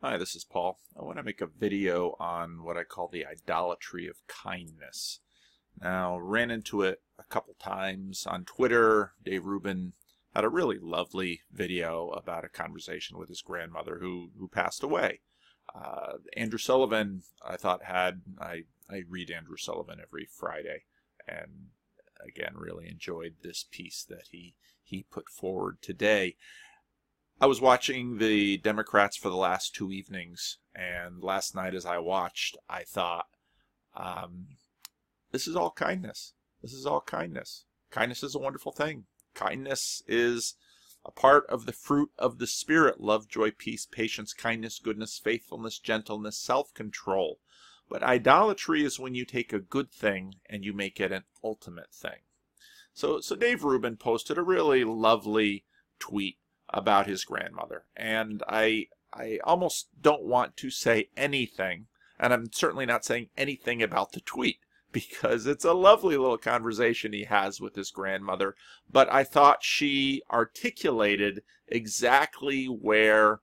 Hi, this is Paul. I want to make a video on what I call the idolatry of kindness. Now, ran into it a couple times on Twitter. Dave Rubin had a really lovely video about a conversation with his grandmother who, who passed away. Uh, Andrew Sullivan, I thought had, I, I read Andrew Sullivan every Friday, and again, really enjoyed this piece that he, he put forward today. I was watching the Democrats for the last two evenings, and last night as I watched, I thought, um, this is all kindness. This is all kindness. Kindness is a wonderful thing. Kindness is a part of the fruit of the Spirit love, joy, peace, patience, kindness, goodness, faithfulness, gentleness, self control. But idolatry is when you take a good thing and you make it an ultimate thing. So, so Dave Rubin posted a really lovely tweet about his grandmother. And I I almost don't want to say anything, and I'm certainly not saying anything about the tweet because it's a lovely little conversation he has with his grandmother, but I thought she articulated exactly where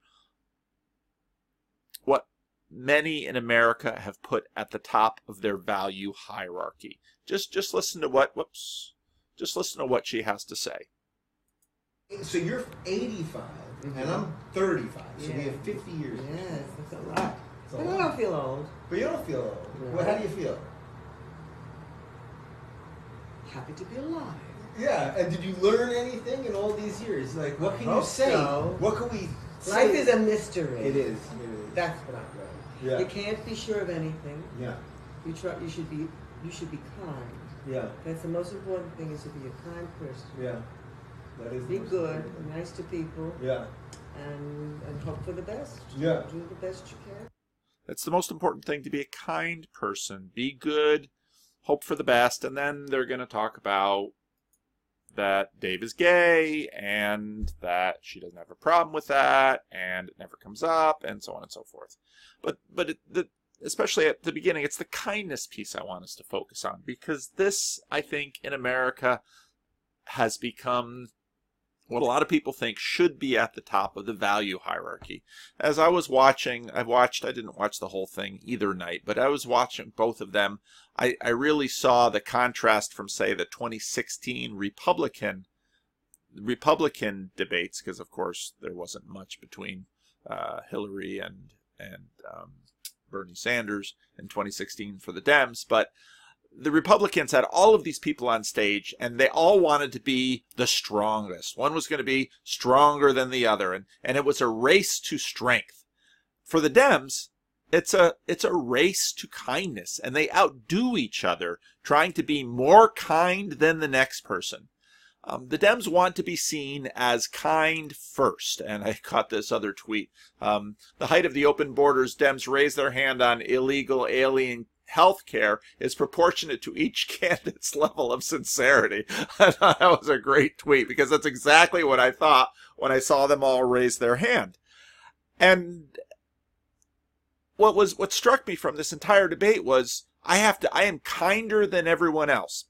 what many in America have put at the top of their value hierarchy. Just just listen to what whoops. Just listen to what she has to say. So you're 85, mm-hmm. and I'm 35. So yeah. we have 50 years. Yes, that's a lot. That's but I don't feel old. But you don't feel old. No. Well, how do you feel? Happy to be alive. Yeah, and did you learn anything in all these years? Like, what can you say? So. What can we say? Life is a mystery. It is. It is. That's what learned. Yeah. You can't be sure of anything. Yeah. You try. You should be. You should be kind. Yeah. That's the most important thing is to be a kind person. Yeah. That is be good, and nice to people. Yeah. And and hope for the best. Yeah. Do the best you can. That's the most important thing to be a kind person. Be good, hope for the best, and then they're going to talk about that Dave is gay and that she doesn't have a problem with that and it never comes up and so on and so forth. But but it, the especially at the beginning, it's the kindness piece I want us to focus on because this, I think, in America has become what a lot of people think should be at the top of the value hierarchy. As I was watching, I watched, I didn't watch the whole thing either night, but I was watching both of them. I, I really saw the contrast from, say, the 2016 Republican Republican debates, because of course there wasn't much between uh, Hillary and and um, Bernie Sanders in 2016 for the Dems, but the Republicans had all of these people on stage and they all wanted to be the strongest. One was going to be stronger than the other and, and it was a race to strength. For the Dems, it's a it's a race to kindness and they outdo each other trying to be more kind than the next person. Um, the Dems want to be seen as kind first, and I caught this other tweet. Um, the height of the open borders, Dems raise their hand on illegal alien health care is proportionate to each candidate's level of sincerity. I thought that was a great tweet because that's exactly what I thought when I saw them all raise their hand. And what was what struck me from this entire debate was I have to I am kinder than everyone else.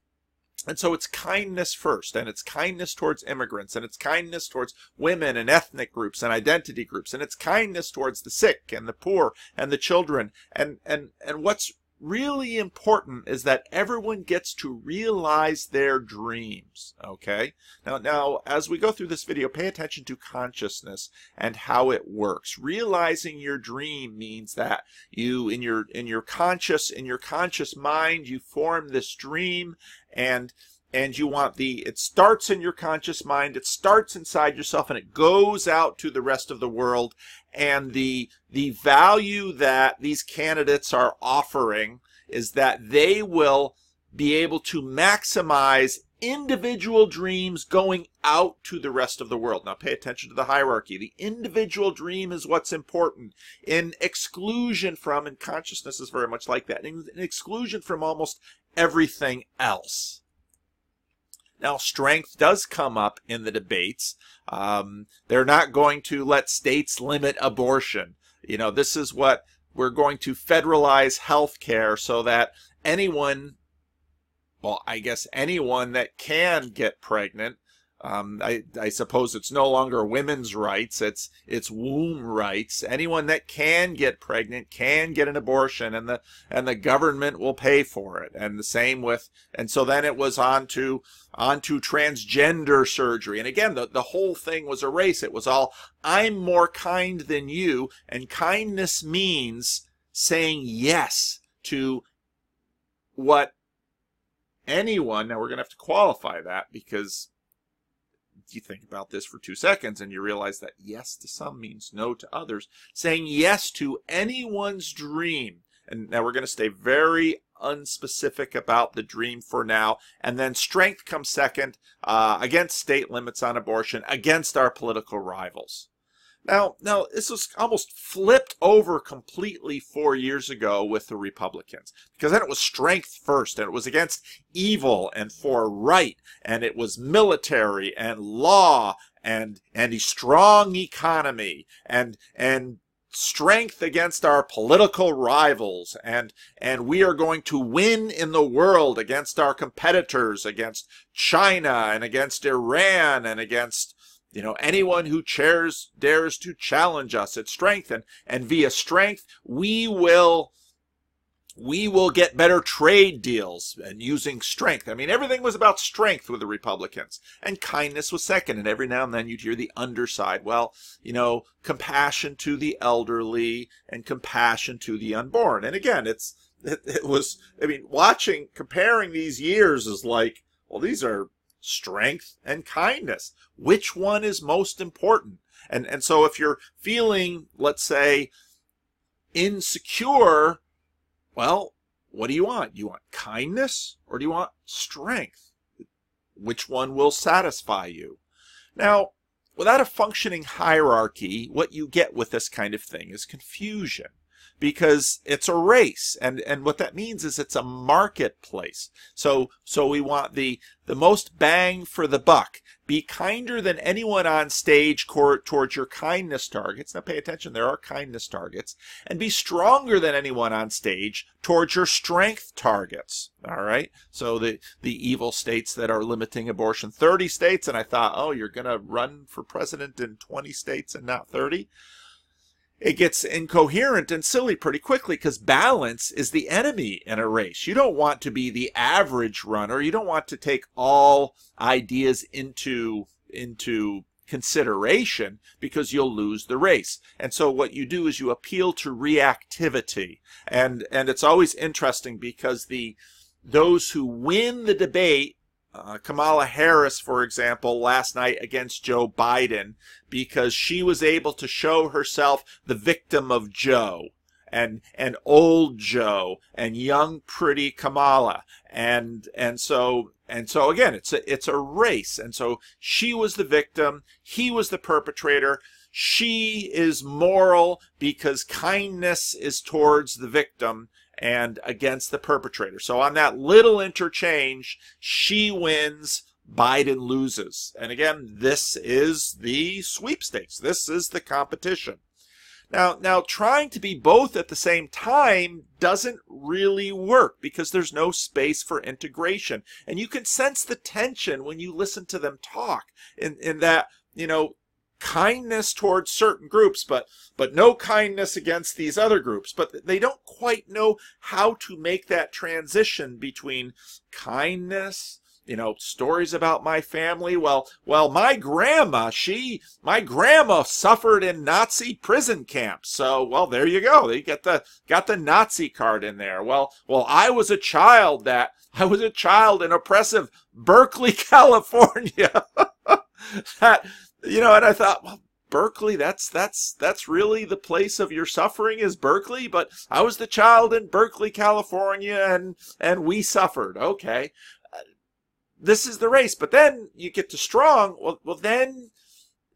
And so it's kindness first, and it's kindness towards immigrants, and it's kindness towards women and ethnic groups and identity groups, and it's kindness towards the sick and the poor and the children. And and and what's really important is that everyone gets to realize their dreams okay? Now now as we go through this video pay attention to consciousness and how it works. Realizing your dream means that you in your in your conscious in your conscious mind you form this dream and and you want the it starts in your conscious mind it starts inside yourself and it goes out to the rest of the world and the the value that these candidates are offering is that they will be able to maximize individual dreams going out to the rest of the world. Now pay attention to the hierarchy. The individual dream is what's important. In exclusion from, and consciousness is very much like that, in, in exclusion from almost everything else. Now, strength does come up in the debates. Um, they're not going to let states limit abortion. You know, this is what we're going to federalize health care so that anyone, well, I guess anyone that can get pregnant Um, I, I suppose it's no longer women's rights; it's it's womb rights. Anyone that can get pregnant can get an abortion, and the and the government will pay for it. And the same with and so then it was on to on to transgender surgery. And again, the, the whole thing was a race. It was all I'm more kind than you, and kindness means saying yes to what anyone now we're going to have to qualify that because you think about this for two seconds and you realize that yes to some means no to others saying yes to anyone's dream. And now we're going to stay very unspecific about the dream for now. And then strength comes second uh, against state limits on abortion against our political rivals now, now this was almost flipped over completely four years ago with the Republicans because then it was strength first, and it was against evil and for right, and it was military and law and and a strong economy and and strength against our political rivals and and we are going to win in the world against our competitors against China and against Iran and against you know, anyone who chairs dares to challenge us at strength and, and via strength, we will we will get better trade deals and using strength. I mean, everything was about strength with the Republicans, and kindness was second. And every now and then you'd hear the underside. Well, you know, compassion to the elderly and compassion to the unborn. And again, it's it, it was. I mean, watching comparing these years is like, well, these are strength and kindness. Which one is most important? And, and so if you're feeling, let's say, insecure, well, what do you want? You want kindness or do you want strength? Which one will satisfy you? Now, without a functioning hierarchy, what you get with this kind of thing is confusion because it's a race. And and what that means is it's a marketplace. So so we want the the most bang for the buck. Be kinder than anyone on stage towards your kindness targets. Now pay attention there are kindness targets. And be stronger than anyone on stage towards your strength targets. All right? So the the evil states that are limiting abortion 30 states and i thought oh you're going to run for president in 20 states and not 30 it gets incoherent and silly pretty quickly because balance is the enemy in a race. You don't want to be the average runner. You don't want to take all ideas into into consideration because you'll lose the race. And so what you do is you appeal to reactivity. And and it's always interesting because the those who win the debate uh, Kamala Harris, for example, last night against Joe Biden because she was able to show herself the victim of Joe and and old Joe and young pretty Kamala. And and so and so again it's a it's a race. And so she was the victim. He was the perpetrator. She is moral because kindness is towards the victim and against the perpetrator. So on that little interchange, she wins, Biden loses. And again, this is the sweepstakes. This is the competition. Now, now trying to be both at the same time doesn't really work because there's no space for integration. And you can sense the tension when you listen to them talk in, in that, you know, kindness towards certain groups but but no kindness against these other groups. But they don't quite know how to make that transition between kindness you know stories about my family. Well well my grandma she my grandma suffered in nazi prison camps so well there you go. They get the got the nazi card in there. Well well i was a child that i was a child in oppressive berkeley california that you know, and I thought, well, Berkeley, that's that's that's really the place of your suffering is Berkeley. But I was the child in Berkeley, California, and and we suffered. Okay, uh, this is the race. But then you get to strong. Well, well, then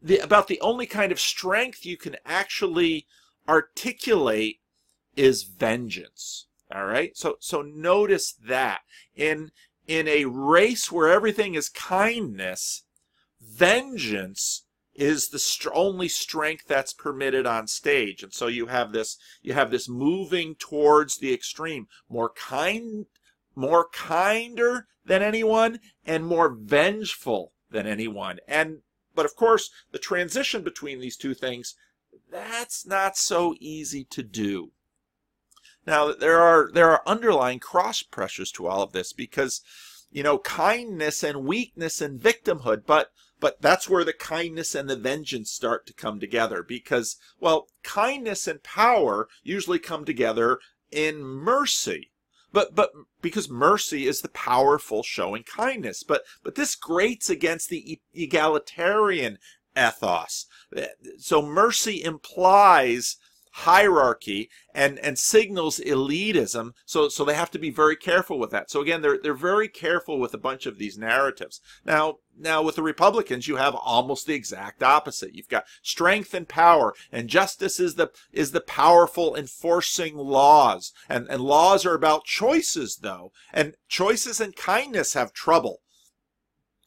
the about the only kind of strength you can actually articulate is vengeance. All right. So so notice that in in a race where everything is kindness vengeance is the st- only strength that's permitted on stage and so you have this you have this moving towards the extreme more kind more kinder than anyone and more vengeful than anyone. And but of course, the transition between these two things that's not so easy to do. Now, there are there are underlying cross pressures to all of this because you know, kindness and weakness and victimhood, but but that's where the kindness and the vengeance start to come together because well, kindness and power usually come together in mercy. But but because mercy is the powerful showing kindness, but but this grates against the egalitarian ethos. So mercy implies hierarchy and and signals elitism so so they have to be very careful with that so again they're they're very careful with a bunch of these narratives now now with the republicans you have almost the exact opposite. You've got strength and power and justice is the is the powerful enforcing laws. And and laws are about choices though. And choices and kindness have trouble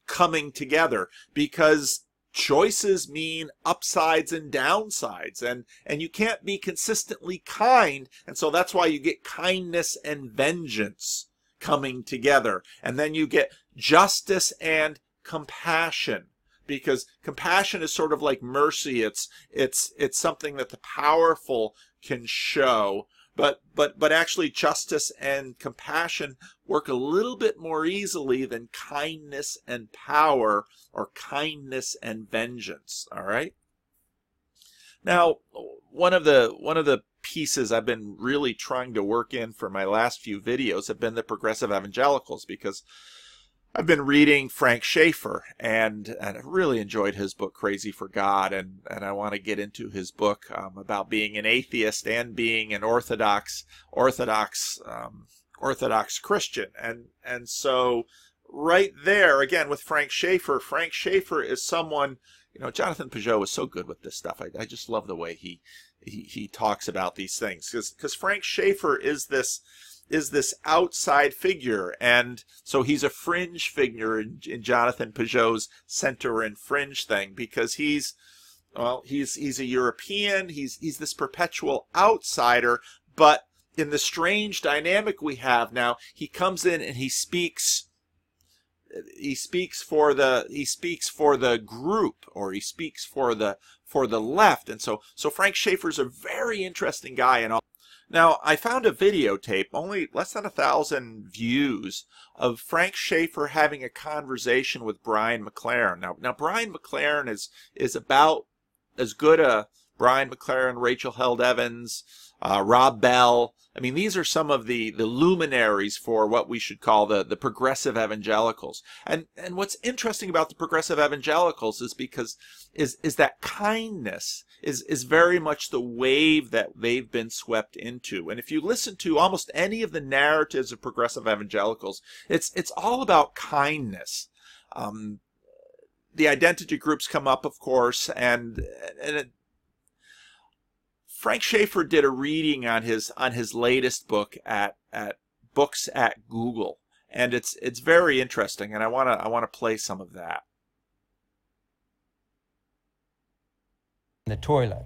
coming together because choices mean upsides and downsides. And and you can't be consistently kind. And so that's why you get kindness and vengeance coming together. And then you get justice and compassion because compassion is sort of like mercy. It's it's it's something that the powerful can show but but but actually justice and compassion work a little bit more easily than kindness and power or kindness and vengeance. All right? Now one of the one of the pieces I've been really trying to work in for my last few videos have been the progressive evangelicals because I've been reading Frank Schaeffer and, and I really enjoyed his book Crazy for God and, and I want to get into his book um, about being an atheist and being an orthodox Orthodox um, Orthodox Christian. And and so right there again with Frank Schaeffer Frank Schaeffer is someone you know Jonathan Pageau is so good with this stuff. I, I just love the way he he, he talks about these things because because Frank Schaeffer is this is this outside figure. And so he's a fringe figure in, in Jonathan Pageau's center and fringe thing because he's, well, he's, he's a European. He's, he's this perpetual outsider, but in the strange dynamic we have now, he comes in and he speaks he speaks for the he speaks for the group or he speaks for the for the left and so so Frank Schaeffer's a very interesting guy and all now, I found a videotape, only less than a thousand views, of Frank Schaeffer having a conversation with Brian McLaren. Now, now Brian McLaren is is about as good a Brian McLaren, Rachel Held Evans, uh, Rob Bell. I mean, these are some of the, the luminaries for what we should call the, the progressive evangelicals. And and what's interesting about the progressive evangelicals is because is is that kindness is is very much the wave that they've been swept into. And if you listen to almost any of the narratives of progressive evangelicals, it's it's all about kindness. Um, the identity groups come up, of course, and and it, Frank Schaeffer did a reading on his on his latest book at at Books at Google, and it's it's very interesting, and I want to I want to play some of that. The toilet.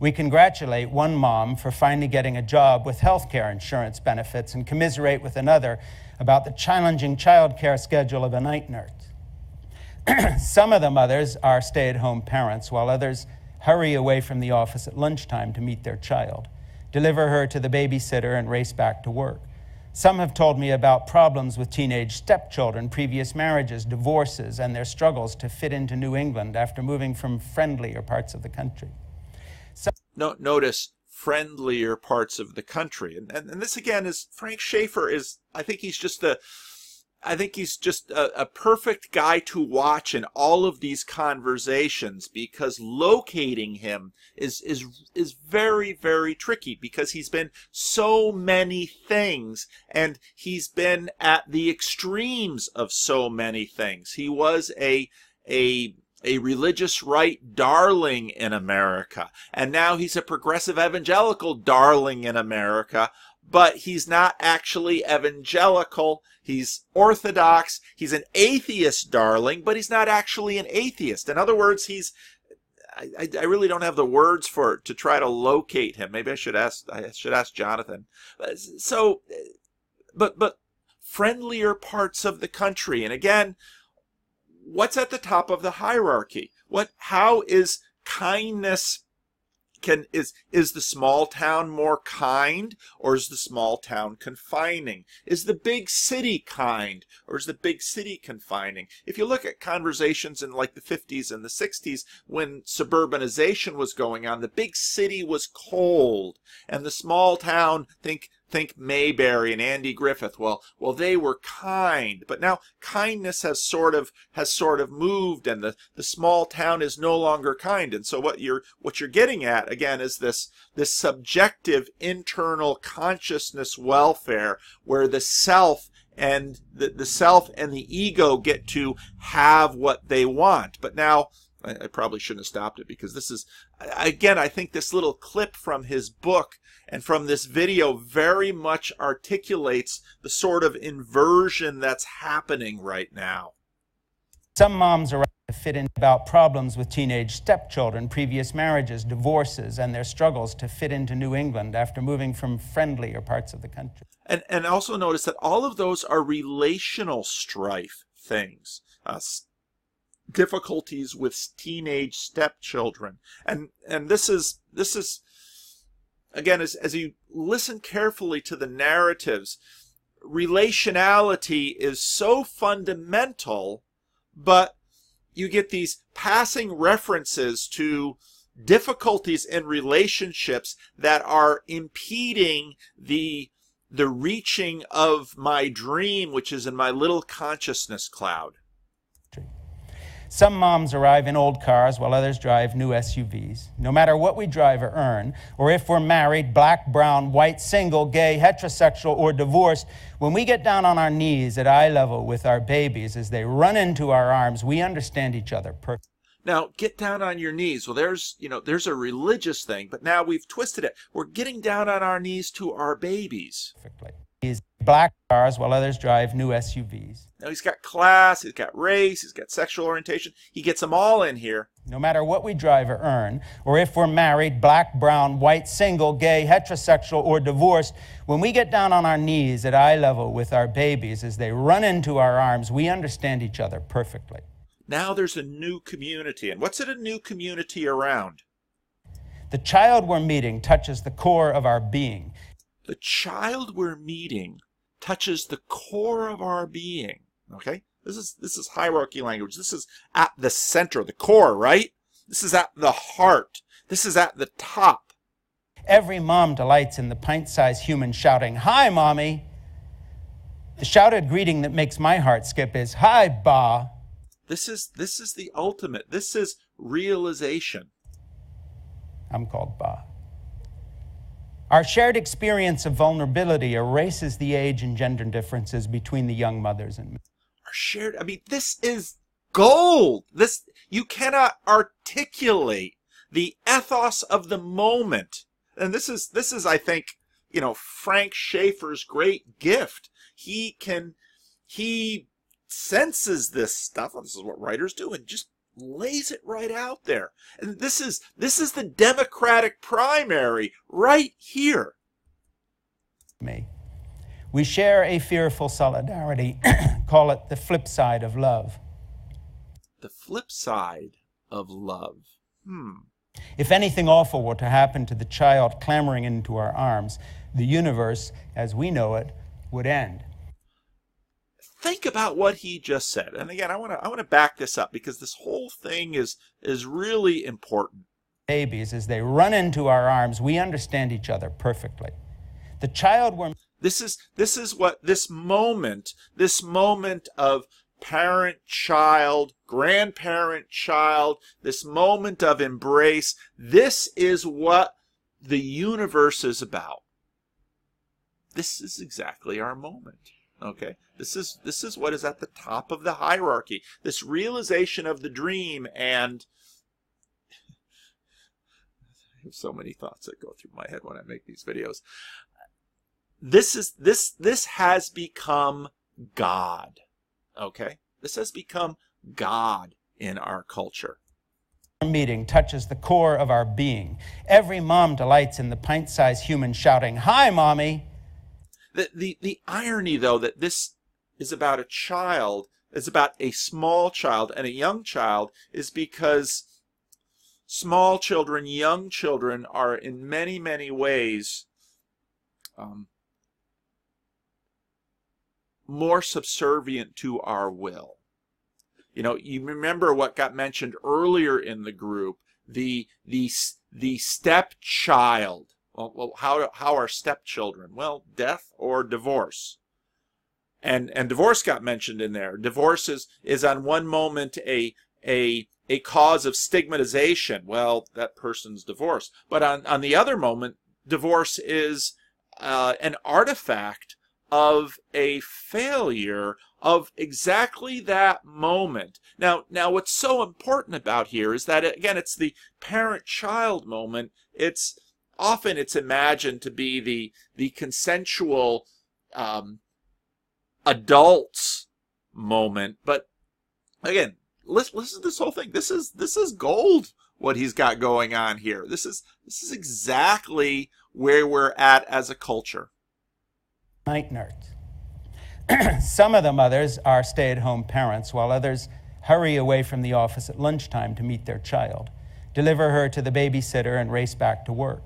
We congratulate one mom for finally getting a job with health care insurance benefits and commiserate with another about the challenging child care schedule of a night nurse. Some of the mothers are stay at home parents, while others hurry away from the office at lunchtime to meet their child, deliver her to the babysitter, and race back to work. Some have told me about problems with teenage stepchildren, previous marriages, divorces, and their struggles to fit into New England after moving from friendlier parts of the country. So- no, notice friendlier parts of the country. And, and, and this again is Frank Schaeffer is, I think he's just a, I think he's just a, a, perfect guy to watch in all of these conversations because locating him is is is very very tricky because he's been so many things and he's been at the extremes of so many things. He was a a a religious right darling in America, and now he's a progressive evangelical darling in America, but he's not actually evangelical. He's orthodox. He's an atheist, darling, but he's not actually an atheist. In other words, he's. I, I really don't have the words for to try to locate him. Maybe I should ask. I should ask Jonathan. Uh, so, uh, but but friendlier parts of the country, and again, what's at the top of the hierarchy? What how is kindness can is is the small town more kind or is the small town confining? Is the big city kind or is the big city confining? If you look at conversations in like the 50s and the 60s when suburbanization was going on the big city was cold and the small town think think Mayberry and Andy Griffith. Well, well, they were kind, but now kindness has sort of has sort of moved, and the the small town is no longer kind. And so what you're what you're getting at again is this this subjective internal consciousness welfare where the self and the, the self and the ego get to have what they want. But now I, I probably shouldn't have stopped it because this is again I think this little clip from his book and from this video very much articulates the sort of inversion that's happening right now. Some moms are to fit in about problems with teenage stepchildren, previous marriages, divorces, and their struggles to fit into New England after moving from friendlier parts of the country. And, and also notice that all of those are relational strife things. Uh, difficulties with teenage stepchildren. And and this is this is again, as, as you listen carefully to the narratives, relationality is so fundamental, but you get these passing references to difficulties in relationships that are impeding the the reaching of my dream which is in my little consciousness cloud some moms arrive in old cars while others drive new SUVs. No matter what we drive or earn, or if we're married, black, brown, white, single, gay, heterosexual, or divorced, when we get down on our knees at eye level with our babies as they run into our arms, we understand each other perfectly. Now, get down on your knees. Well, there's, you know, there's a religious thing, but now we've twisted it. We're getting down on our knees to our babies. Perfectly black cars while others drive new SUVs. Now he's got class, he's got race, he's got sexual orientation. He gets them all in here. No matter what we drive or earn, or if we're married, black, brown, white, single, gay, heterosexual, or divorced, when we get down on our knees at eye level with our babies as they run into our arms, we understand each other perfectly. Now there's a new community. And what's it a new community around? The child we're meeting touches the core of our being. The child we're meeting touches the core of our being. Okay? This is this is hierarchy language. This is at the center, the core, right? This is at the heart. This is at the top. Every mom delights in the pint-sized human shouting, "Hi, mommy." The shouted greeting that makes my heart skip is, "Hi, ba." This is this is the ultimate. This is realization. I'm called Ba. Our shared experience of vulnerability erases the age and gender differences between the young mothers and. Our shared, I mean, this is gold. This, you cannot articulate the ethos of the moment. And this is, this is, I think, you know, Frank Schaeffer's great gift. He can, he senses this stuff. This is what writers do and just lays it right out there. And this is this is the Democratic primary right here. Me. We share a fearful solidarity. Call it the flip side of love. The flip side of love. Hmm. If anything awful were to happen to the child clambering into our arms, the universe, as we know it, would end think about what he just said. And again, I want to I want to back this up because this whole thing is is really important. Babies as they run into our arms, we understand each other perfectly. The child we're This is this is what this moment, this moment of parent child, grandparent child, this moment of embrace, this is what the universe is about. This is exactly our moment. Okay, this is this is what is at the top of the hierarchy. This realization of the dream, and I have so many thoughts that go through my head when I make these videos. This is this this has become God. Okay, this has become God in our culture meeting touches the core of our being. Every mom delights in the pint sized human shouting, Hi, mommy! The, the, the irony, though, that this is about a child is about a small child and a young child is because small children, young children are in many, many ways um, more subservient to our will. You know, you remember what got mentioned earlier in the group, the the the stepchild. Well, well how how are stepchildren? Well, death or divorce. And and divorce got mentioned in there. Divorce is is on one moment a a a cause of stigmatization. Well, that person's divorced. But on on the other moment, divorce is uh, an artifact of a failure of exactly that moment. Now, now what's so important about here is that again, it's the parent-child moment. It's often it's imagined to be the the consensual um, adults moment, but again, listen, listen to this whole thing. This is this is gold. What he's got going on here. This is this is exactly where we're at as a culture. Night nerds. Some of the mothers are stay at home parents, while others hurry away from the office at lunchtime to meet their child, deliver her to the babysitter, and race back to work.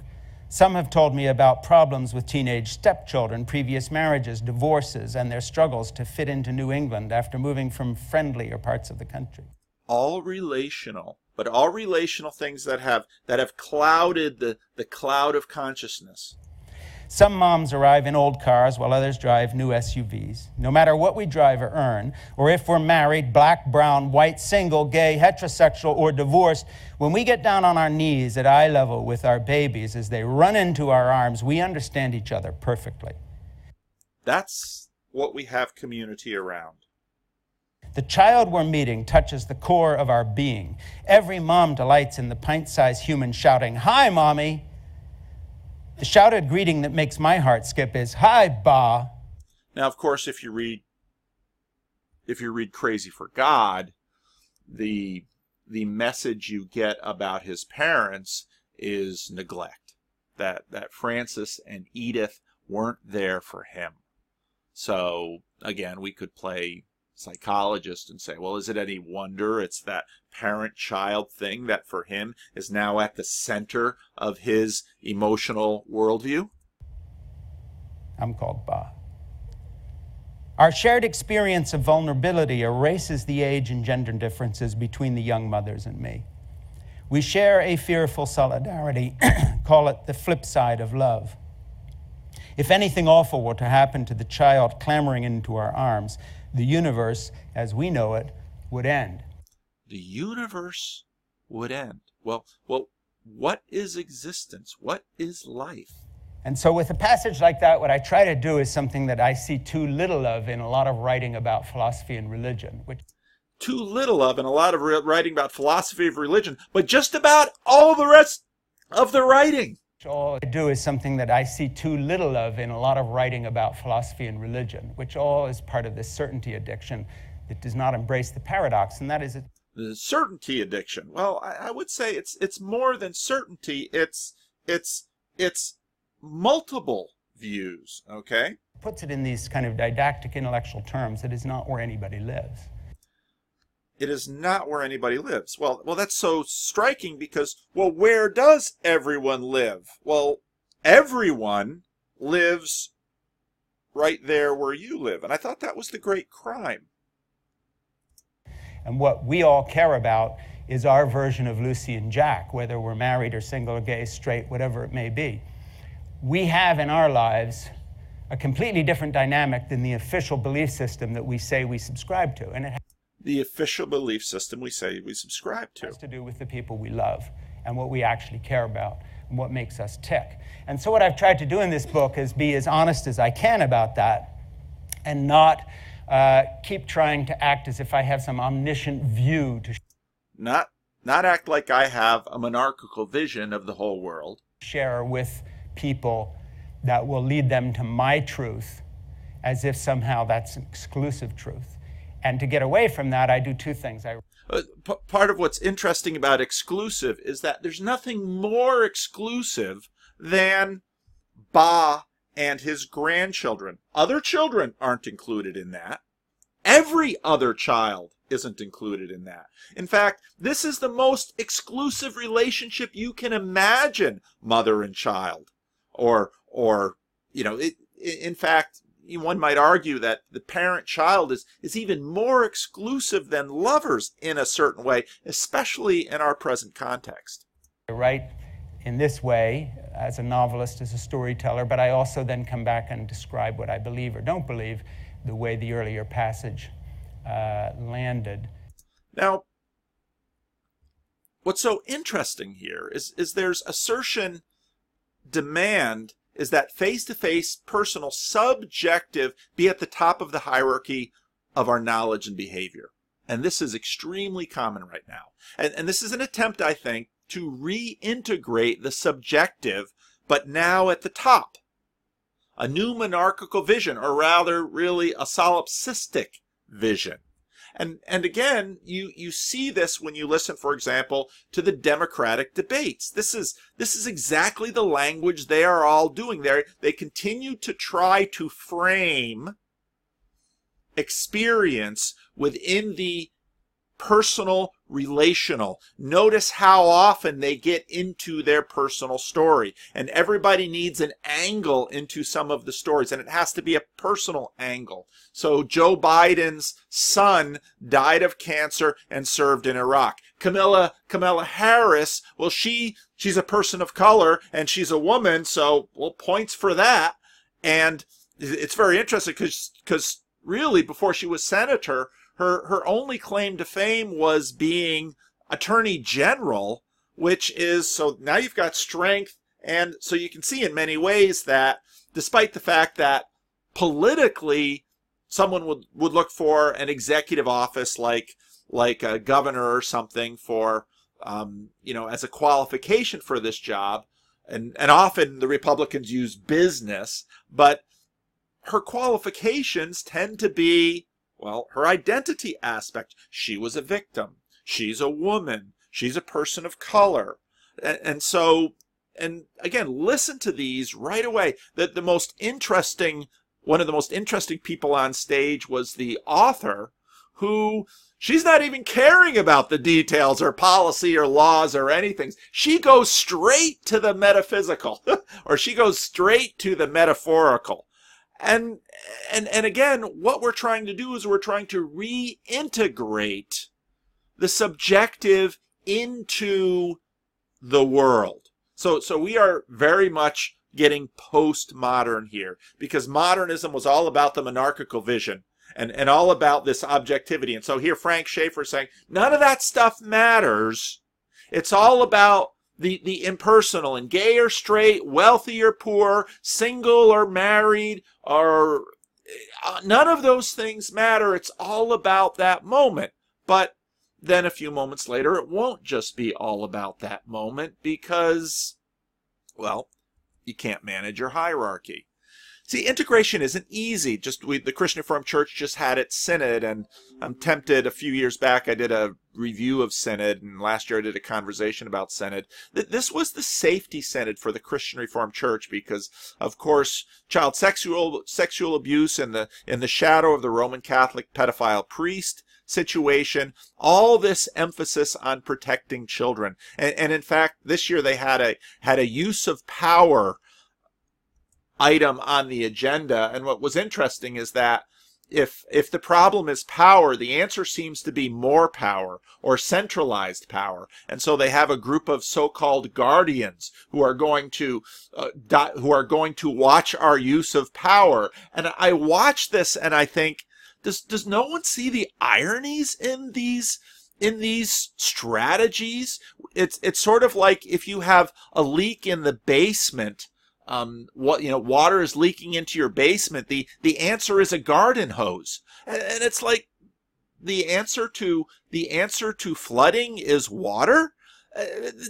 Some have told me about problems with teenage stepchildren, previous marriages, divorces, and their struggles to fit into New England after moving from friendlier parts of the country. All relational, but all relational things that have that have clouded the, the cloud of consciousness. Some moms arrive in old cars while others drive new SUVs. No matter what we drive or earn, or if we're married, black, brown, white, single, gay, heterosexual, or divorced, when we get down on our knees at eye level with our babies as they run into our arms, we understand each other perfectly. That's what we have community around. The child we're meeting touches the core of our being. Every mom delights in the pint sized human shouting, Hi, mommy! The shouted greeting that makes my heart skip is, Hi, Ba. Now, of course, if you read if you read Crazy for God, the the message you get about his parents is neglect. That that Francis and Edith weren't there for him. So again, we could play psychologist and say, well, is it any wonder it's that parent child thing that for him is now at the center of his emotional worldview? I'm called Ba. Our shared experience of vulnerability erases the age and gender differences between the young mothers and me. We share a fearful solidarity, call it the flip side of love. If anything awful were to happen to the child clamoring into our arms, the universe as we know it would end. The universe would end. Well, well, what is existence? What is life? And so, with a passage like that, what I try to do is something that I see too little of in a lot of writing about philosophy and religion, which too little of in a lot of writing about philosophy of religion, but just about all the rest of the writing. All I do is something that I see too little of in a lot of writing about philosophy and religion, which all is part of this certainty addiction that does not embrace the paradox, and that is it. The certainty addiction. Well, I, I would say it's it's more than certainty. It's it's it's multiple views. Okay. Puts it in these kind of didactic intellectual terms. It is not where anybody lives it is not where anybody lives. Well, well, that's so striking because, well, where does everyone live? Well, everyone lives right there where you live. And I thought that was the great crime. And what we all care about is our version of Lucy and Jack, whether we're married or single or gay, straight, whatever it may be. We have in our lives a completely different dynamic than the official belief system that we say we subscribe to. And it the official belief system we say we subscribe to. It has to do with the people we love and what we actually care about and what makes us tick. And so, what I've tried to do in this book is be as honest as I can about that and not uh, keep trying to act as if I have some omniscient view to. Not, not act like I have a monarchical vision of the whole world. Share with people that will lead them to my truth as if somehow that's an exclusive truth. And to get away from that, I do two things. I uh, p- part of what's interesting about exclusive is that there's nothing more exclusive than Ba and his grandchildren. Other children aren't included in that. Every other child isn't included in that. In fact, this is the most exclusive relationship you can imagine, mother and child. Or, or, you know, it, in fact, one might argue that the parent child is, is even more exclusive than lovers in a certain way, especially in our present context. I write in this way as a novelist, as a storyteller, but I also then come back and describe what I believe or don't believe the way the earlier passage uh, landed. Now, what's so interesting here is, is there's assertion, demand, is that face-to-face, personal, subjective be at the top of the hierarchy of our knowledge and behavior. And this is extremely common right now. And, and this is an attempt, I think, to reintegrate the subjective, but now at the top. A new monarchical vision, or rather, really a solipsistic vision. And, and again, you, you see this when you listen, for example, to the Democratic debates. This is, this is exactly the language they are all doing there. They continue to try to frame experience within the personal relational. Notice how often they get into their personal story. And everybody needs an angle into some of the stories, and it has to be a personal angle. So Joe Biden's son died of cancer and served in Iraq. Camilla Kamala Harris, well she she's a person of color and she's a woman, so well points for that. And it's very interesting because because really before she was senator, her her only claim to fame was being attorney general, which is so now you've got strength, and so you can see in many ways that despite the fact that politically someone would would look for an executive office like like a governor or something for um, you know as a qualification for this job and and often the republicans use business but her qualifications tend to be well, her identity aspect. She was a victim. She's a woman. She's a person of color. And, and so, and again, listen to these right away. That the most interesting, one of the most interesting people on stage was the author who she's not even caring about the details or policy or laws or anything. She goes straight to the metaphysical or she goes straight to the metaphorical. And and and again, what we're trying to do is we're trying to reintegrate the subjective into the world. So so we are very much getting postmodern here because modernism was all about the monarchical vision and, and all about this objectivity. And so here Frank Schaeffer saying, none of that stuff matters. It's all about the, the impersonal and gay or straight, wealthy or poor, single or married, or uh, none of those things matter. It's all about that moment. But then a few moments later, it won't just be all about that moment because, well, you can't manage your hierarchy. See, integration isn't easy. Just we, the Christian Reformed Church just had its synod, and I'm tempted. A few years back, I did a review of synod, and last year I did a conversation about synod. This was the safety synod for the Christian Reformed Church because, of course, child sexual sexual abuse in the in the shadow of the Roman Catholic pedophile priest situation, all this emphasis on protecting children. And, and in fact, this year they had a had a use of power item on the agenda. And what was interesting is that if if the problem is power, the answer seems to be more power or centralized power, and so they have a group of so-called guardians who are going to uh, who are going to watch our use of power. And I watch this and I think, does does no one see the ironies in these? in these strategies it's it's sort of like if you have a leak in the basement um, what you know, water is leaking into your basement. The the answer is a garden hose, and, and it's like the answer to the answer to flooding is water. Uh,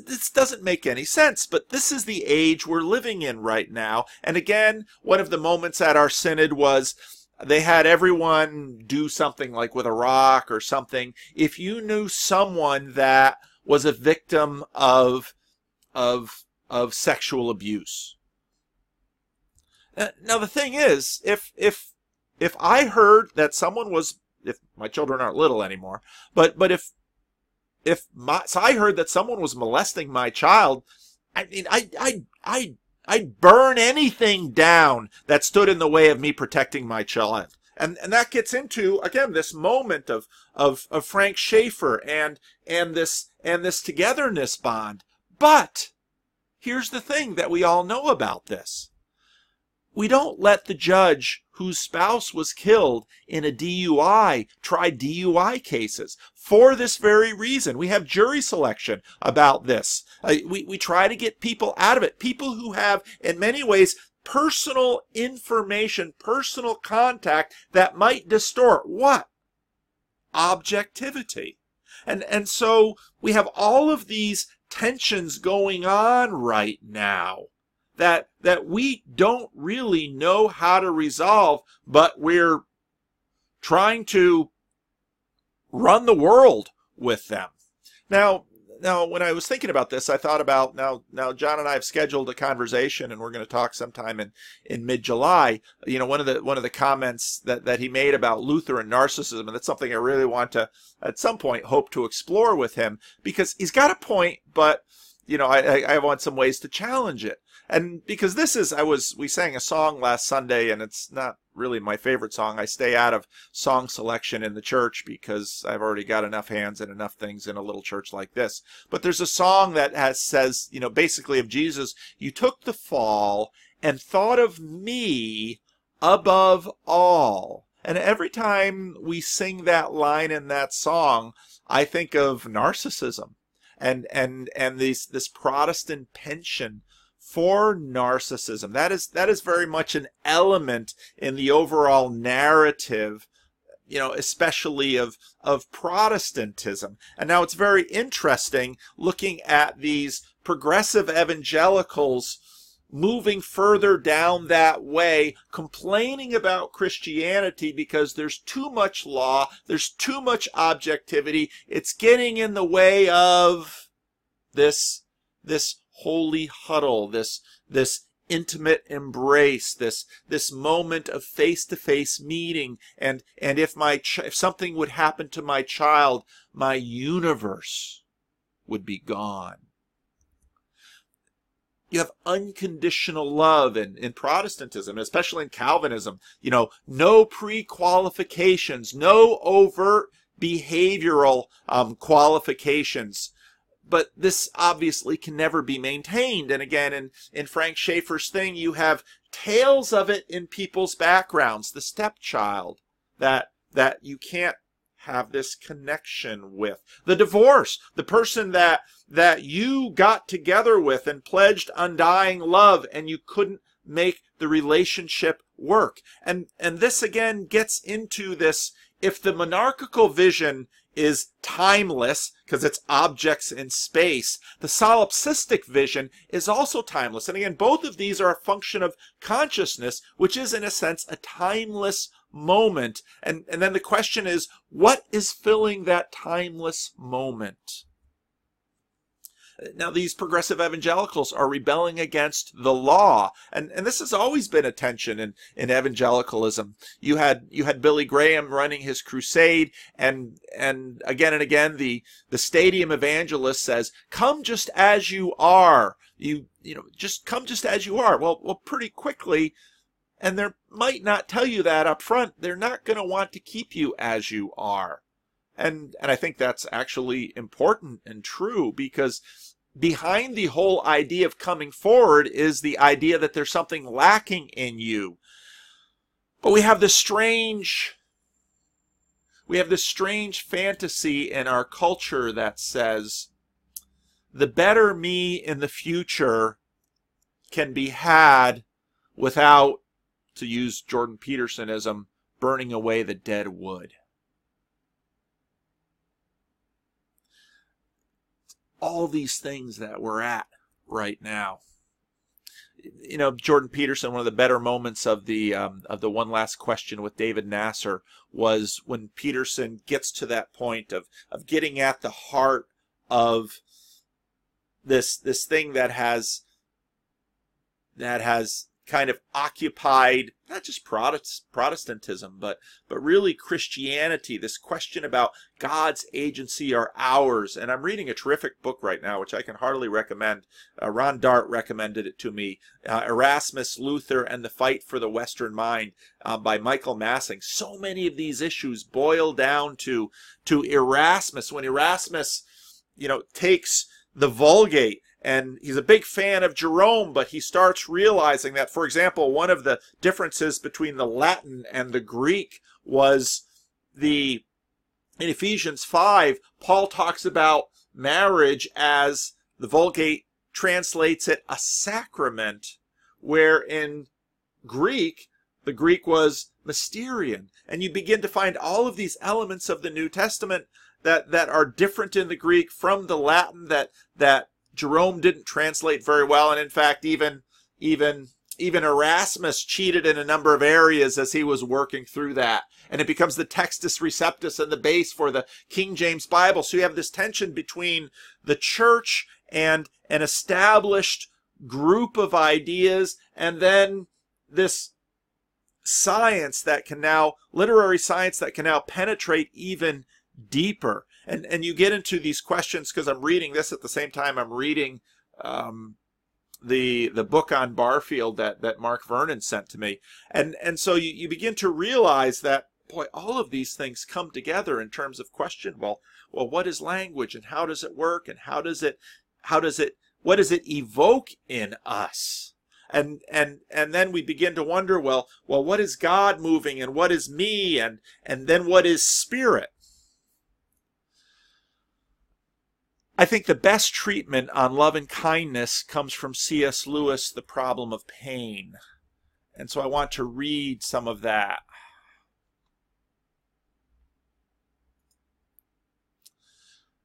this doesn't make any sense, but this is the age we're living in right now. And again, one of the moments at our synod was they had everyone do something like with a rock or something. If you knew someone that was a victim of of of sexual abuse, uh, now the thing is, if if if I heard that someone was if my children aren't little anymore. But but if if my so I heard that someone was molesting my child, I mean I I I I'd burn anything down that stood in the way of me protecting my child. And and that gets into again this moment of of of Frank Schaeffer and and this and this togetherness bond. But here's the thing that we all know about this. We don't let the judge whose spouse was killed in a DUI try DUI cases for this very reason. We have jury selection about this. Uh, we, we try to get people out of it. People who have, in many ways, personal information, personal contact that might distort what? Objectivity. And, and so we have all of these tensions going on right now that that we don't really know how to resolve, but we're trying to run the world with them. Now, now when I was thinking about this, I thought about now now John and I have scheduled a conversation and we're going to talk sometime in in mid-July. You know, one of the one of the comments that that he made about Luther and narcissism and that's something I really want to at some point hope to explore with him because he's got a point, but you know, I, I want some ways to challenge it and because this is i was we sang a song last sunday and it's not really my favorite song. I stay out of song selection in the church because i've already got enough hands and enough things in a little church like this. But there's a song that has says you know basically of jesus you took the fall and thought of me above all. And every time we sing that line in that song i think of narcissism and and and these this protestant penchant for narcissism. That is that is very much an element in the overall narrative, you know, especially of of Protestantism. And now it's very interesting looking at these progressive evangelicals moving further down that way, complaining about Christianity because there's too much law, there's too much objectivity, it's getting in the way of this this holy huddle, this, this intimate embrace, this, this moment of face-to-face meeting. And, and if my, ch- if something would happen to my child, my universe would be gone. You have unconditional love in, in Protestantism, especially in Calvinism. You know, no pre-qualifications, no overt behavioral um, qualifications but this obviously can never be maintained. And again, in, in Frank Schaeffer's thing, you have tales of it in people's backgrounds, the stepchild that, that you can't have this connection with. The divorce, the person that, that you got together with and pledged undying love and you couldn't make the relationship work. And, and this again gets into this, if the monarchical vision is timeless because it's objects in space. The solipsistic vision is also timeless. And again, both of these are a function of consciousness, which is in a sense a timeless moment. And, and then the question is, what is filling that timeless moment? Now, these progressive evangelicals are rebelling against the law, and, and this has always been a tension in, in evangelicalism. You had you had Billy Graham running his crusade, and and again and again the the stadium evangelist says, "Come just as you are. You you know just come just as you are." Well, well, pretty quickly, and they might not tell you that up front. They're not going to want to keep you as you are. And, and I think that's actually important and true because behind the whole idea of coming forward is the idea that there's something lacking in you. But we have this strange we have this strange fantasy in our culture that says the better me in the future can be had without, to use Jordan Petersonism, burning away the dead wood. All these things that we're at right now. You know, Jordan Peterson, one of the better moments of the um, of the one last question with David Nasser was when Peterson gets to that point of of getting at the heart of this this thing that has that has kind of occupied not just Protestantism, but but really Christianity. This question about God's agency or ours. And I'm reading a terrific book right now, which I can heartily recommend. Uh, Ron Dart recommended it to me. Uh, Erasmus, Luther, and the Fight for the Western Mind uh, by Michael Massing. So many of these issues boil down to to Erasmus. When Erasmus, you know, takes the Vulgate and he's a big fan of Jerome, but he starts realizing that, for example, one of the differences between the Latin and the Greek was the in Ephesians 5, Paul talks about marriage as the Vulgate translates it a sacrament, where in Greek, the Greek was mysterion. And you begin to find all of these elements of the New Testament that, that are different in the Greek from the Latin that, that Jerome didn't translate very well, and in fact, even even even Erasmus cheated in a number of areas as he was working through that. And it becomes the Textus Receptus and the base for the King James Bible. So you have this tension between the church and an established group of ideas, and then this science that can now, literary science that can now penetrate even deeper and and you get into these questions because I'm reading this at the same time I'm reading um, the the book on Barfield that that Mark Vernon sent to me, and and so you, you begin to realize that boy, all of these things come together in terms of question. Well, well, what is language, and how does it work, and how does it how does it what does it evoke in us? and and and then we begin to wonder well well what is god moving and what is me and and then what is spirit I think the best treatment on love and kindness comes from C.S. Lewis, The Problem of Pain. And so I want to read some of that.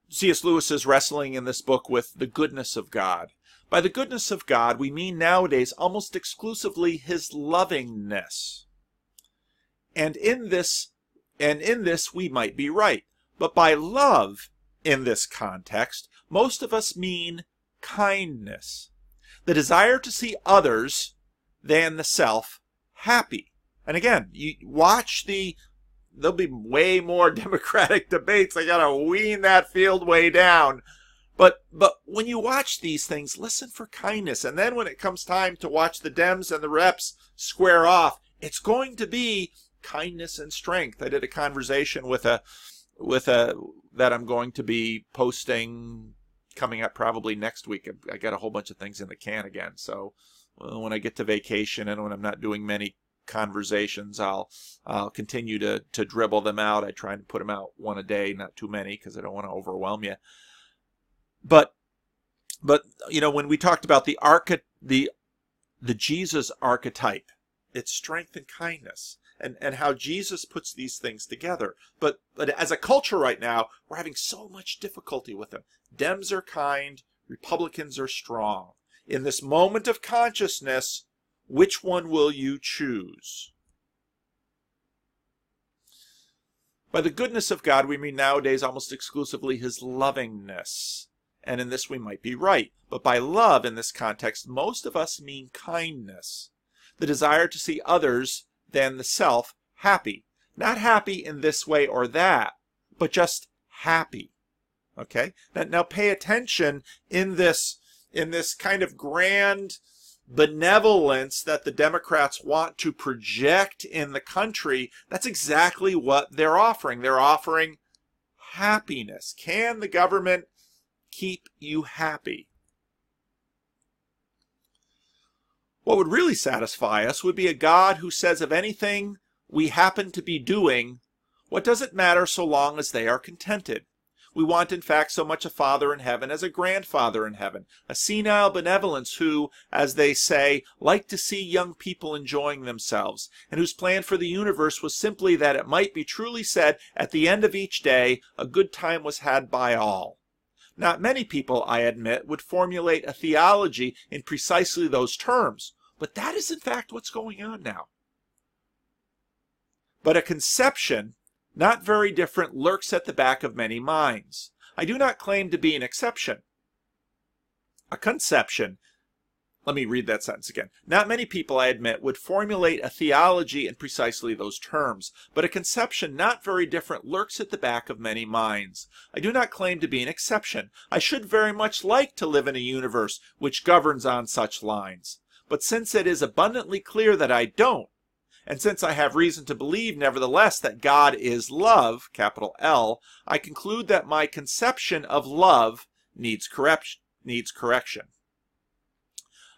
C.S. Lewis is wrestling in this book with the goodness of God. By the goodness of God, we mean nowadays almost exclusively his lovingness. And in this and in this we might be right. But by love, in this context, most of us mean kindness, the desire to see others than the self happy. And again, you watch the there'll be way more democratic debates. I gotta wean that field way down. But but when you watch these things, listen for kindness. And then when it comes time to watch the Dems and the reps square off, it's going to be kindness and strength. I did a conversation with a with a that I'm going to be posting coming up probably next week. I got a whole bunch of things in the can again. So uh, when I get to vacation and when I'm not doing many conversations, I'll I'll continue to to dribble them out. I try and put them out one a day, not too many, because I don't want to overwhelm you. But but you know when we talked about the arch the the Jesus archetype, it's strength and kindness and, and how Jesus puts these things together. But, but as a culture right now, we're having so much difficulty with them. Dems are kind, Republicans are strong. In this moment of consciousness, which one will you choose? By the goodness of God, we mean nowadays almost exclusively his lovingness. And in this we might be right. But by love in this context, most of us mean kindness. The desire to see others than the self happy. Not happy in this way or that, but just happy. Okay? Now, now pay attention in this in this kind of grand benevolence that the Democrats want to project in the country, that's exactly what they're offering. They're offering happiness. Can the government keep you happy? What would really satisfy us would be a God who says of anything we happen to be doing, what does it matter so long as they are contented? We want, in fact, so much a Father in heaven as a grandfather in heaven, a senile benevolence who, as they say, liked to see young people enjoying themselves, and whose plan for the universe was simply that it might be truly said at the end of each day, a good time was had by all. Not many people, I admit, would formulate a theology in precisely those terms, but that is in fact what's going on now. But a conception, not very different, lurks at the back of many minds. I do not claim to be an exception. A conception, let me read that sentence again. Not many people, I admit, would formulate a theology in precisely those terms, but a conception not very different lurks at the back of many minds. I do not claim to be an exception. I should very much like to live in a universe which governs on such lines. But since it is abundantly clear that I don't, and since I have reason to believe, nevertheless, that God is love, capital L, I conclude that my conception of love needs correction. Needs correction.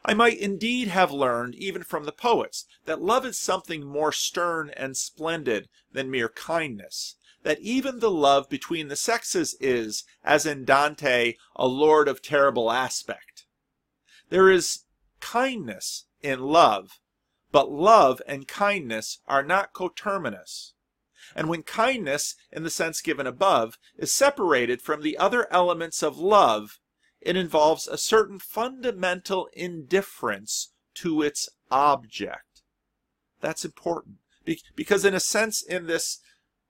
I might indeed have learned, even from the poets, that love is something more stern and splendid than mere kindness, that even the love between the sexes is, as in Dante, a lord of terrible aspect. There is kindness in love, but love and kindness are not coterminous. And when kindness, in the sense given above, is separated from the other elements of love, it involves a certain fundamental indifference to its object. That's important because, in a sense, in this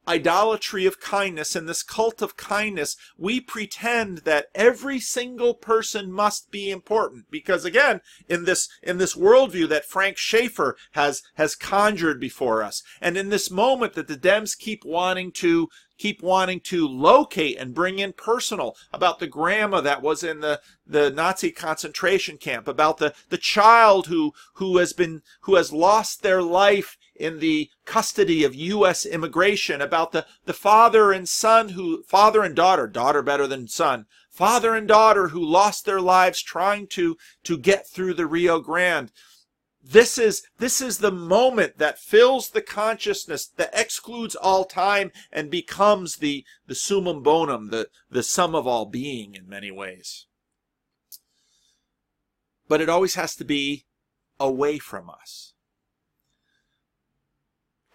idolatry of kindness and this cult of kindness, we pretend that every single person must be important. Because again, in this in this worldview that Frank Schaeffer has has conjured before us, and in this moment that the Dems keep wanting to keep wanting to locate and bring in personal about the grandma that was in the, the Nazi concentration camp, about the, the child who, who has been, who has lost their life in the custody of U.S. immigration, about the, the father and son who, father and daughter, daughter better than son, father and daughter who lost their lives trying to, to get through the Rio Grande. This is, this is the moment that fills the consciousness, that excludes all time and becomes the, the summum bonum, the, the sum of all being in many ways. But it always has to be away from us.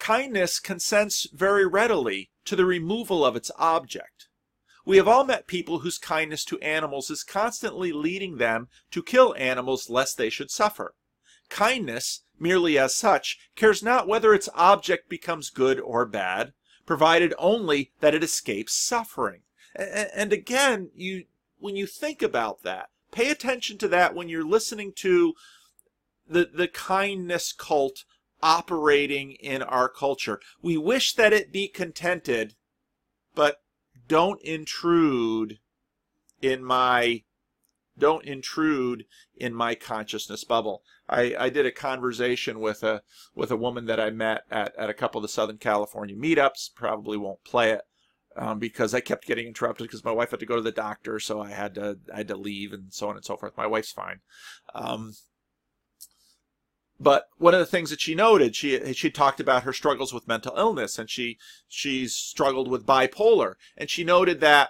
Kindness consents very readily to the removal of its object. We have all met people whose kindness to animals is constantly leading them to kill animals lest they should suffer. Kindness, merely as such, cares not whether its object becomes good or bad, provided only that it escapes suffering. And again, you when you think about that, pay attention to that when you're listening to the, the kindness cult operating in our culture. We wish that it be contented, but don't intrude in my don't intrude in my consciousness bubble. I, I did a conversation with a with a woman that I met at, at a couple of the Southern California meetups. Probably won't play it um, because I kept getting interrupted because my wife had to go to the doctor, so I had to I had to leave and so on and so forth. My wife's fine. Um, but one of the things that she noted, she she talked about her struggles with mental illness, and she she's struggled with bipolar, and she noted that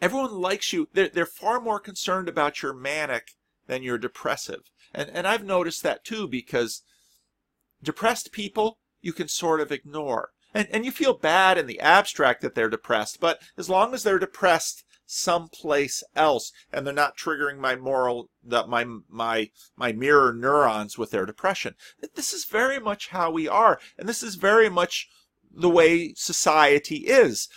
everyone likes you. They're, they're far more concerned about your manic than your depressive. And, and I've noticed that too because depressed people you can sort of ignore. And, and you feel bad in the abstract that they're depressed, but as long as they're depressed someplace else and they're not triggering my moral that my my my mirror neurons with their depression. This is very much how we are and this is very much the way society is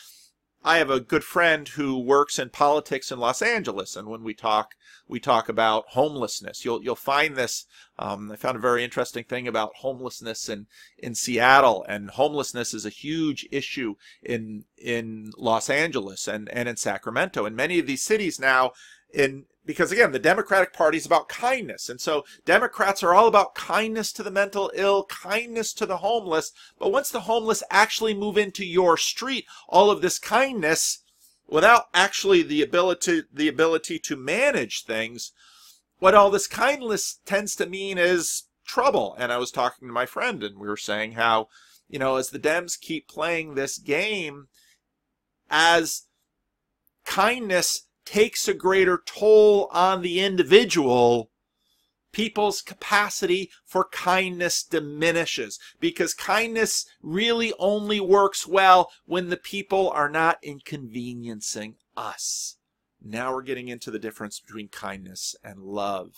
I have a good friend who works in politics in Los Angeles, and when we talk, we talk about homelessness. You'll you'll find this. Um, I found a very interesting thing about homelessness in in Seattle, and homelessness is a huge issue in in Los Angeles and and in Sacramento. In many of these cities now, in because again, the Democratic Party is about kindness. And so Democrats are all about kindness to the mental ill, kindness to the homeless. But once the homeless actually move into your street, all of this kindness, without actually the ability, the ability to manage things, what all this kindness tends to mean is trouble. And I was talking to my friend and we were saying how, you know, as the Dems keep playing this game, as kindness takes a greater toll on the individual, people's capacity for kindness diminishes because kindness really only works well when the people are not inconveniencing us. Now we're getting into the difference between kindness and love.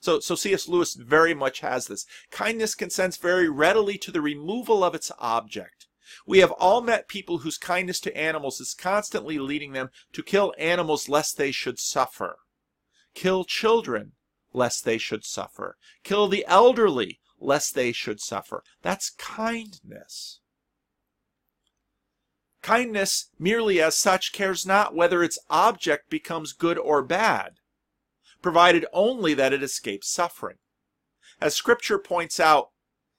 So, so C.S. Lewis very much has this. Kindness consents very readily to the removal of its object. We have all met people whose kindness to animals is constantly leading them to kill animals lest they should suffer. Kill children lest they should suffer. Kill the elderly, lest they should suffer. That's kindness. Kindness, merely as such, cares not whether its object becomes good or bad, provided only that it escapes suffering. As Scripture points out,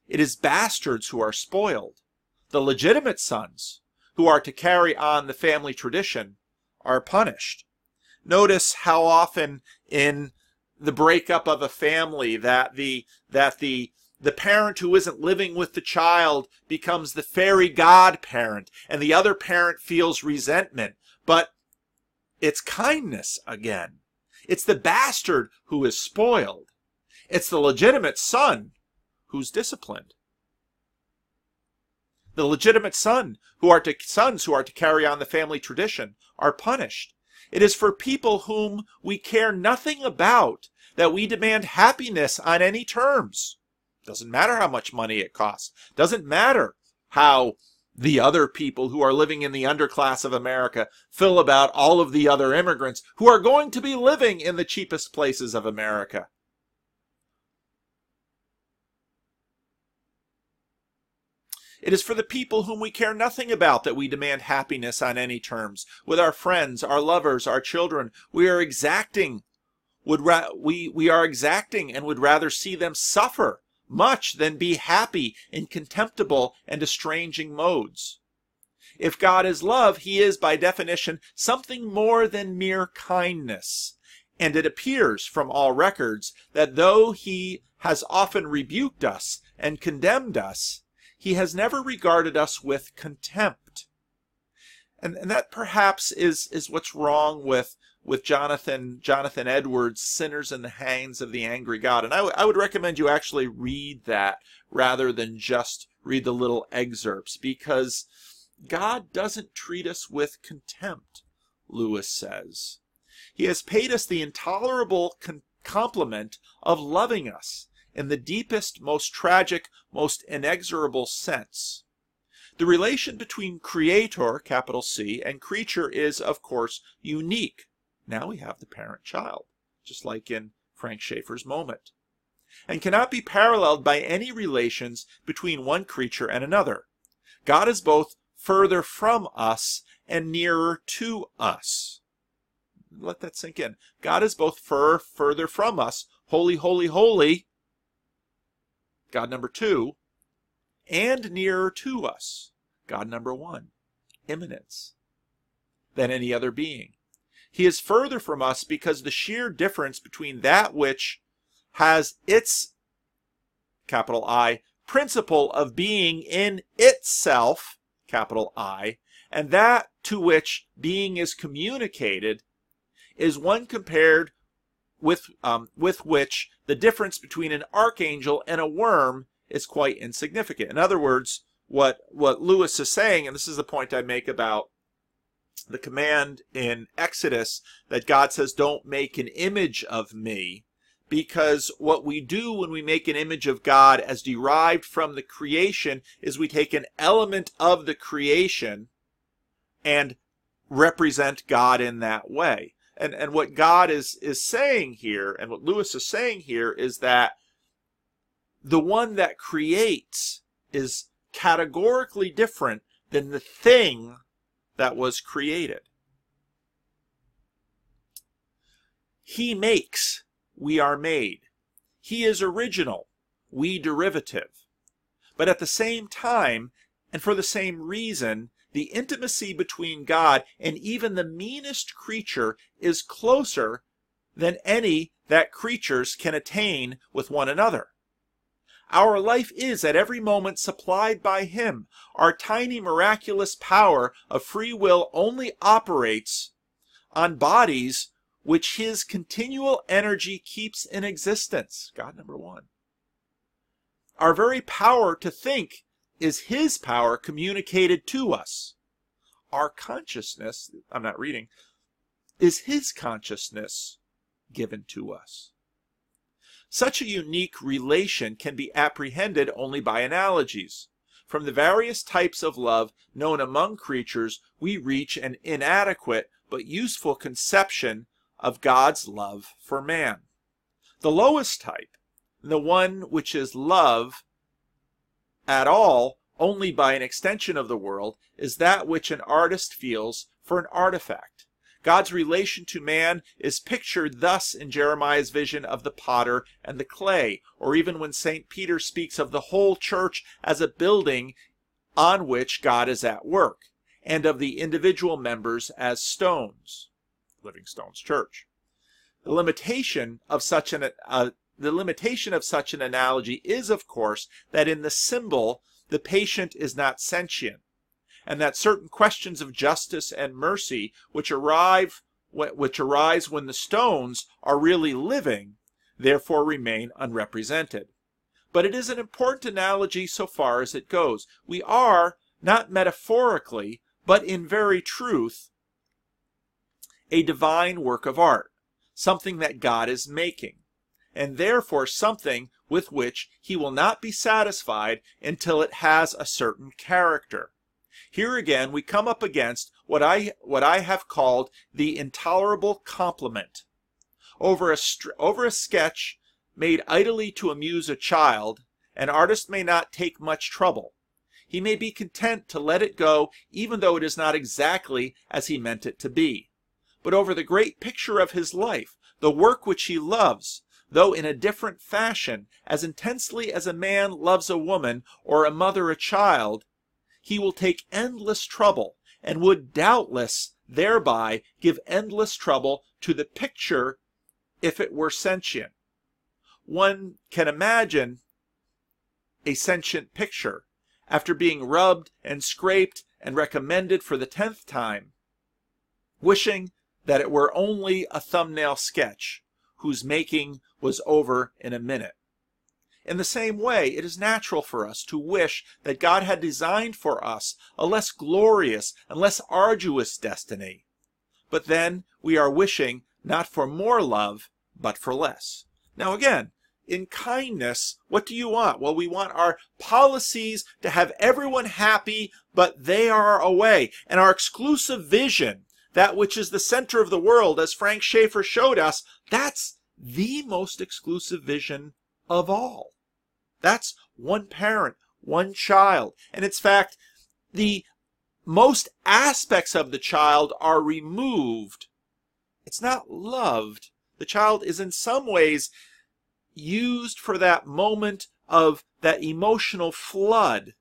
it is bastards who are spoiled. The legitimate sons, who are to carry on the family tradition, are punished. Notice how often in the breakup of a family that the that the the parent who isn't living with the child becomes the fairy godparent and the other parent feels resentment. But it's kindness again. It's the bastard who is spoiled. It's the legitimate son who's disciplined the legitimate son who are to sons who are to carry on the family tradition are punished it is for people whom we care nothing about that we demand happiness on any terms doesn't matter how much money it costs. Doesn't matter how the other people who are living in the underclass of America feel about all of the other immigrants who are going to be living in the cheapest places of America. It is for the people whom we care nothing about that we demand happiness on any terms. With our friends, our lovers, our children, we are exacting. Would ra- we, we are exacting and would rather see them suffer much than be happy in contemptible and estranging modes. If God is love, he is by definition something more than mere kindness. And it appears from all records that though he has often rebuked us and condemned us, he has never regarded us with contempt. And, and that perhaps is, is what's wrong with with Jonathan Jonathan Edwards, Sinners in the Hands of the Angry God. And I, w- I would recommend you actually read that rather than just read the little excerpts because God doesn't treat us with contempt, Lewis says. He has paid us the intolerable con- compliment of loving us in the deepest, most tragic, most inexorable sense. The relation between creator, capital C, and creature is, of course, unique now we have the parent child, just like in Frank Schaeffer's moment, and cannot be paralleled by any relations between one creature and another. God is both further from us and nearer to us. Let that sink in. God is both fur, further from us, holy, holy, holy, God number two, and nearer to us, God number one, immanence, than any other being. He is further from us because the sheer difference between that which has its, capital I, principle of being in itself, capital I, and that to which being is communicated is one compared with, um, with which the difference between an archangel and a worm is quite insignificant. In other words, what, what Lewis is saying, and this is the point I make about the command in Exodus that God says, Don't make an image of me. Because what we do when we make an image of God as derived from the creation is we take an element of the creation and represent God in that way. And, and what God is, is saying here, and what Lewis is saying here, is that the one that creates is categorically different than the thing that was created. He makes, we are made. He is original, we derivative. But at the same time, and for the same reason, the intimacy between God and even the meanest creature is closer than any that creatures can attain with one another. Our life is at every moment supplied by Him. Our tiny miraculous power of free will only operates on bodies which His continual energy keeps in existence. God number one. Our very power to think is His power communicated to us. Our consciousness, I'm not reading, is His consciousness given to us. Such a unique relation can be apprehended only by analogies. From the various types of love known among creatures, we reach an inadequate but useful conception of God's love for man. The lowest type, the one which is love at all only by an extension of the world, is that which an artist feels for an artifact. God's relation to man is pictured thus in Jeremiah's vision of the potter and the clay, or even when St. Peter speaks of the whole church as a building on which God is at work, and of the individual members as stones. Livingstone's Church. The limitation of such an uh, the limitation of such an analogy is, of course, that in the symbol the patient is not sentient, and that certain questions of justice and mercy which arrive which arise when the stones are really living, therefore remain unrepresented. But it is an important analogy so far as it goes. We are, not metaphorically, but in very truth, a divine work of art, something that God is making, and therefore something with which he will not be satisfied until it has a certain character. Here again we come up against what I what I have called the intolerable compliment. Over a over a sketch made idly to amuse a child, an artist may not take much trouble. He may be content to let it go even though it is not exactly as he meant it to be. But over the great picture of his life, the work which he loves, though in a different fashion, as intensely as a man loves a woman or a mother a child, he will take endless trouble, and would doubtless thereby give endless trouble to the picture if it were sentient. One can imagine a sentient picture, after being rubbed and scraped and recommended for the tenth time, wishing that it were only a thumbnail sketch, whose making was over in a minute. In the same way, it is natural for us to wish that God had designed for us a less glorious and less arduous destiny. But then we are wishing not for more love, but for less. Now again, in kindness, what do you want? Well, we want our policies to have everyone happy, but they are away. And our exclusive vision, that which is the center of the world, as Frank Schaeffer showed us, that's the most exclusive vision of all. That's one parent, one child. And it's fact, the most aspects of the child are removed. It's not loved. The child is in some ways used for that moment of that emotional flood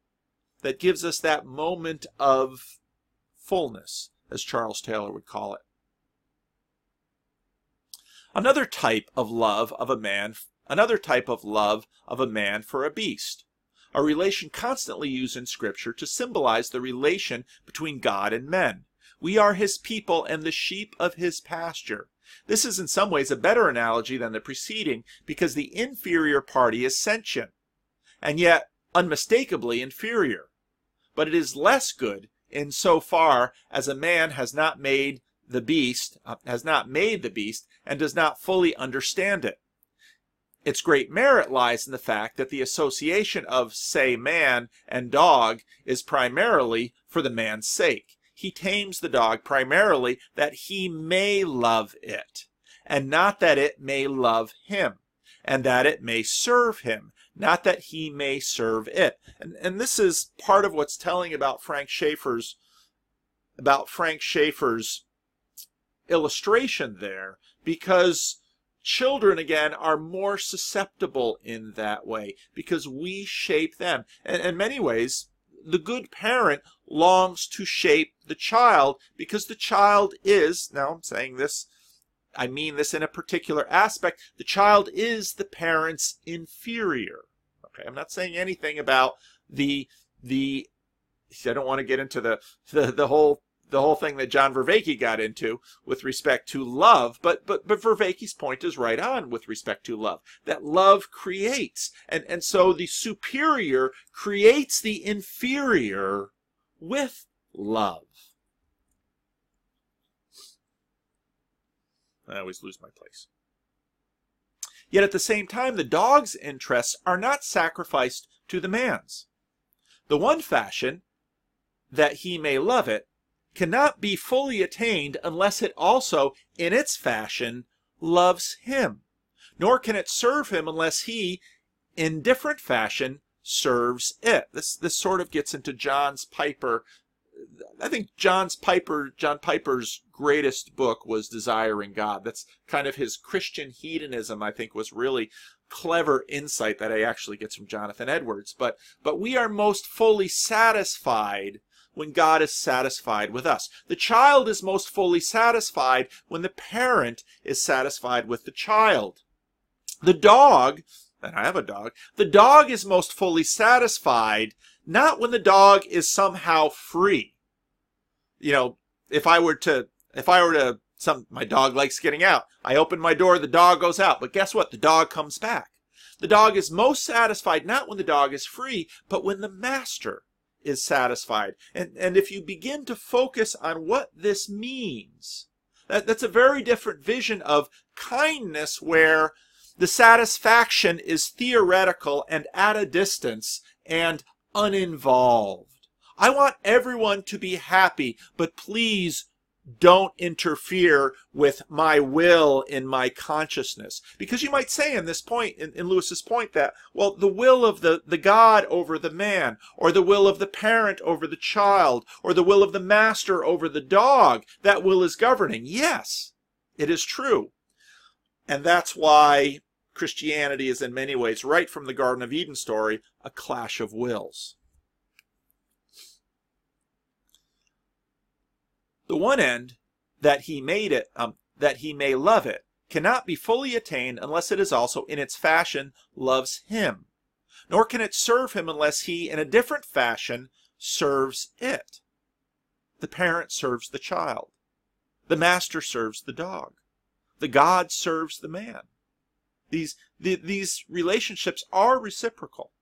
that gives us that moment of fullness, as Charles Taylor would call it. Another type of love of a man, another type of love of a man for a beast, a relation constantly used in scripture to symbolize the relation between God and men. We are his people and the sheep of his pasture. This is in some ways a better analogy than the preceding because the inferior party is sentient, and yet unmistakably inferior. But it is less good in so far as a man has not made the beast, uh, has not made the beast, and does not fully understand it. Its great merit lies in the fact that the association of, say, man and dog is primarily for the man's sake. He tames the dog primarily that he may love it, and not that it may love him, and that it may serve him, not that he may serve it. And, and this is part of what's telling about Frank Schaeffer's about Frank Schaeffer's illustration there because children again are more susceptible in that way because we shape them and in many ways the good parent longs to shape the child because the child is now i'm saying this i mean this in a particular aspect the child is the parent's inferior okay i'm not saying anything about the the i don't want to get into the the, the whole the whole thing that John Vervaeke got into with respect to love, but but but Vervaeke's point is right on with respect to love. That love creates, and and so the superior creates the inferior with love. I always lose my place. Yet at the same time, the dog's interests are not sacrificed to the man's. The one fashion that he may love it cannot be fully attained unless it also, in its fashion, loves him. nor can it serve him unless he, in different fashion, serves it. This this sort of gets into John's Piper. I think John's Piper, John Piper's greatest book was Desiring God. That's kind of his Christian hedonism. I think was really clever insight that he actually gets from Jonathan Edwards. But but we are most fully satisfied when God is satisfied with us. The child is most fully satisfied when the parent is satisfied with the child. The dog, and I have a dog, the dog is most fully satisfied not when the dog is somehow free. You know, if I were to, if I were to, some, my dog likes getting out. I open my door, the dog goes out. But guess what? The dog comes back. The dog is most satisfied not when the dog is free, but when the master is satisfied. And, and if you begin to focus on what this means, that, that's a very different vision of kindness where the satisfaction is theoretical and at a distance and uninvolved. I want everyone to be happy, but please don't interfere with my will in my consciousness. Because you might say in this point, in, in Lewis's point, that, well, the will of the, the God over the man, or the will of the parent over the child, or the will of the master over the dog, that will is governing. Yes, it is true. And that's why Christianity is in many ways, right from the Garden of Eden story, a clash of wills. The one end, that he made it, um, that he may love it, cannot be fully attained unless it is also in its fashion loves him. Nor can it serve him unless he, in a different fashion, serves it. The parent serves the child. The master serves the dog. The God serves the man. These, the, these relationships are reciprocal.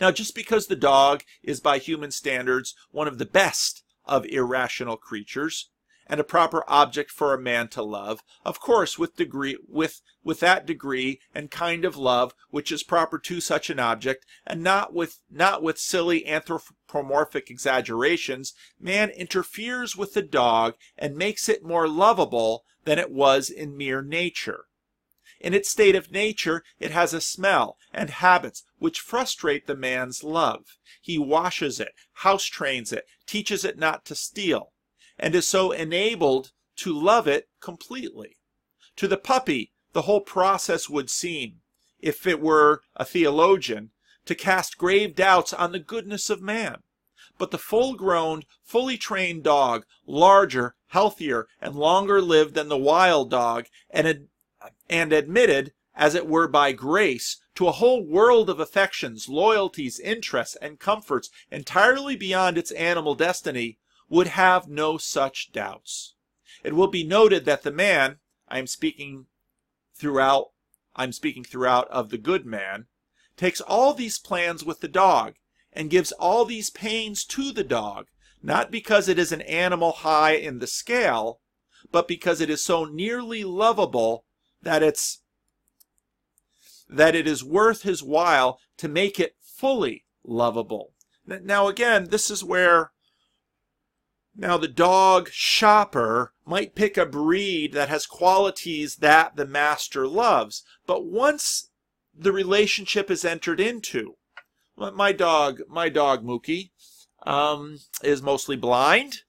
Now, just because the dog is by human standards one of the best of irrational creatures and a proper object for a man to love of course with degree with with that degree and kind of love which is proper to such an object and not with not with silly anthropomorphic exaggerations man interferes with the dog and makes it more lovable than it was in mere nature in its state of nature, it has a smell and habits which frustrate the man's love. He washes it, house trains it, teaches it not to steal, and is so enabled to love it completely. To the puppy, the whole process would seem, if it were a theologian, to cast grave doubts on the goodness of man. But the full grown, fully trained dog, larger, healthier, and longer lived than the wild dog, and and admitted, as it were by grace, to a whole world of affections, loyalties, interests, and comforts entirely beyond its animal destiny, would have no such doubts. It will be noted that the man, I am speaking throughout, I'm speaking throughout of the good man, takes all these plans with the dog, and gives all these pains to the dog, not because it is an animal high in the scale, but because it is so nearly lovable that it's that it is worth his while to make it fully lovable. Now again, this is where now the dog shopper might pick a breed that has qualities that the master loves, but once the relationship is entered into, my dog, my dog Mookie, um, is mostly blind.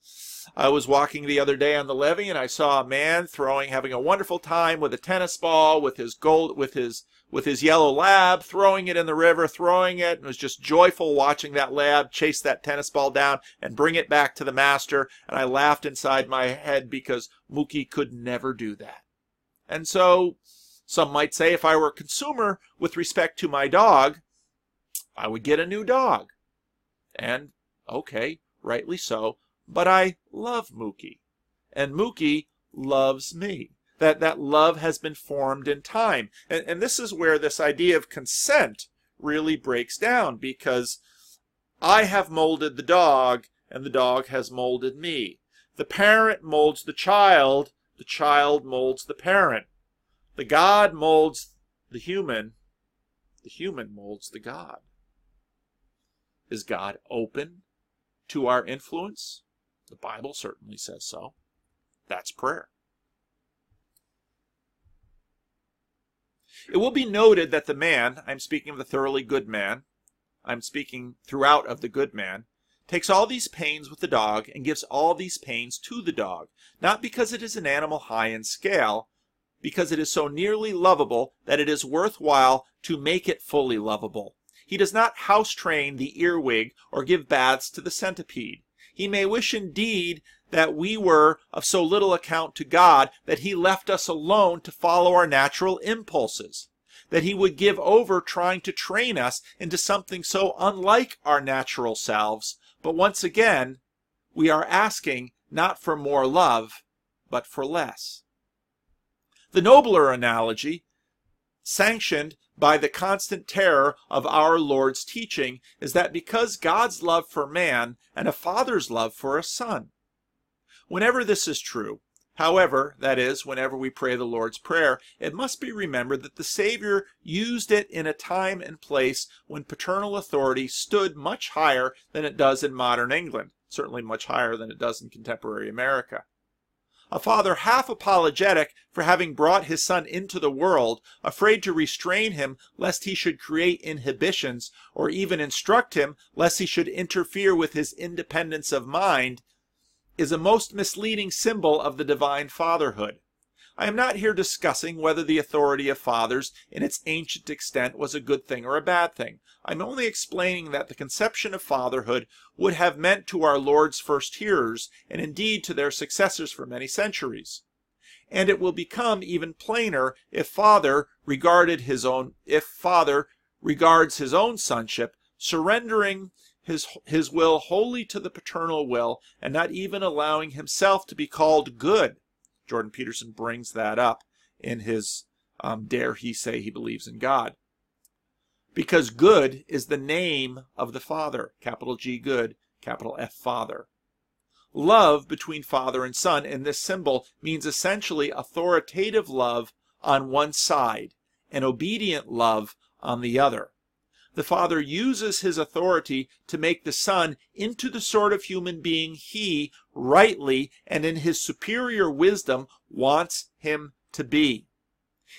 I was walking the other day on the levee and I saw a man throwing, having a wonderful time with a tennis ball with his gold, with his, with his yellow lab, throwing it in the river, throwing it, and was just joyful watching that lab chase that tennis ball down and bring it back to the master. And I laughed inside my head because Mookie could never do that. And so, some might say if I were a consumer with respect to my dog, I would get a new dog. And, okay, rightly so but I love Mookie, and Mookie loves me. That that love has been formed in time, and, and this is where this idea of consent really breaks down because I have molded the dog, and the dog has molded me. The parent molds the child, the child molds the parent. The God molds the human, the human molds the God. Is God open to our influence? The Bible certainly says so. That's prayer. It will be noted that the man, I'm speaking of the thoroughly good man, I'm speaking throughout of the good man, takes all these pains with the dog and gives all these pains to the dog, not because it is an animal high in scale, because it is so nearly lovable that it is worth while to make it fully lovable. He does not house train the earwig or give baths to the centipede. He may wish indeed that we were of so little account to God that he left us alone to follow our natural impulses, that he would give over trying to train us into something so unlike our natural selves. But once again, we are asking not for more love, but for less. The nobler analogy, sanctioned by the constant terror of our Lord's teaching, is that because God's love for man and a father's love for a son. Whenever this is true, however, that is, whenever we pray the Lord's Prayer, it must be remembered that the Savior used it in a time and place when paternal authority stood much higher than it does in modern England, certainly much higher than it does in contemporary America a father half apologetic for having brought his son into the world, afraid to restrain him lest he should create inhibitions, or even instruct him lest he should interfere with his independence of mind, is a most misleading symbol of the divine fatherhood. I am not here discussing whether the authority of fathers in its ancient extent was a good thing or a bad thing. I'm only explaining that the conception of fatherhood would have meant to our Lord's first hearers, and indeed to their successors for many centuries. And it will become even plainer if father regarded his own if father regards his own sonship, surrendering his, his will wholly to the paternal will, and not even allowing himself to be called good Jordan Peterson brings that up in his um, Dare He Say He Believes in God. Because good is the name of the Father, capital G good, capital F Father. Love between father and son in this symbol means essentially authoritative love on one side and obedient love on the other. The Father uses his authority to make the Son into the sort of human being he, rightly and in his superior wisdom, wants him to be.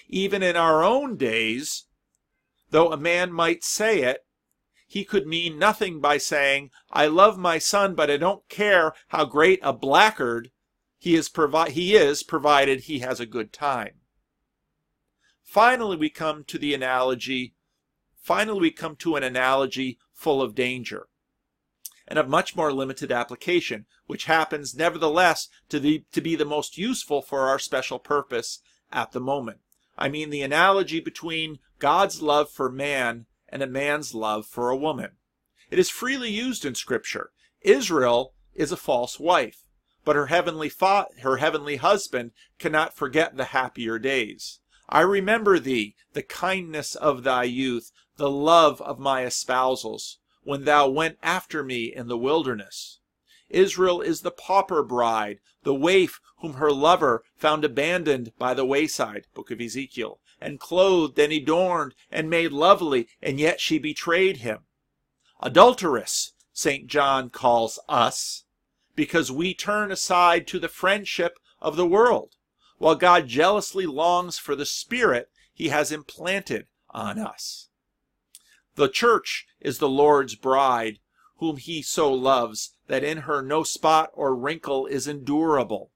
Even in our own days, though a man might say it, he could mean nothing by saying, I love my son, but I don't care how great a blackguard he is, provi- he is provided he has a good time. Finally, we come to the analogy Finally, we come to an analogy full of danger and of much more limited application, which happens nevertheless to, to be the most useful for our special purpose at the moment. I mean the analogy between God's love for man and a man's love for a woman. It is freely used in Scripture. Israel is a false wife, but her heavenly fa- her heavenly husband cannot forget the happier days. I remember thee, the kindness of thy youth, the love of my espousals, when thou went after me in the wilderness. Israel is the pauper bride, the waif whom her lover found abandoned by the wayside, book of Ezekiel, and clothed and adorned and made lovely, and yet she betrayed him. Adulteress, St. John calls us, because we turn aside to the friendship of the world while God jealously longs for the Spirit he has implanted on us. The church is the Lord's bride, whom he so loves that in her no spot or wrinkle is endurable.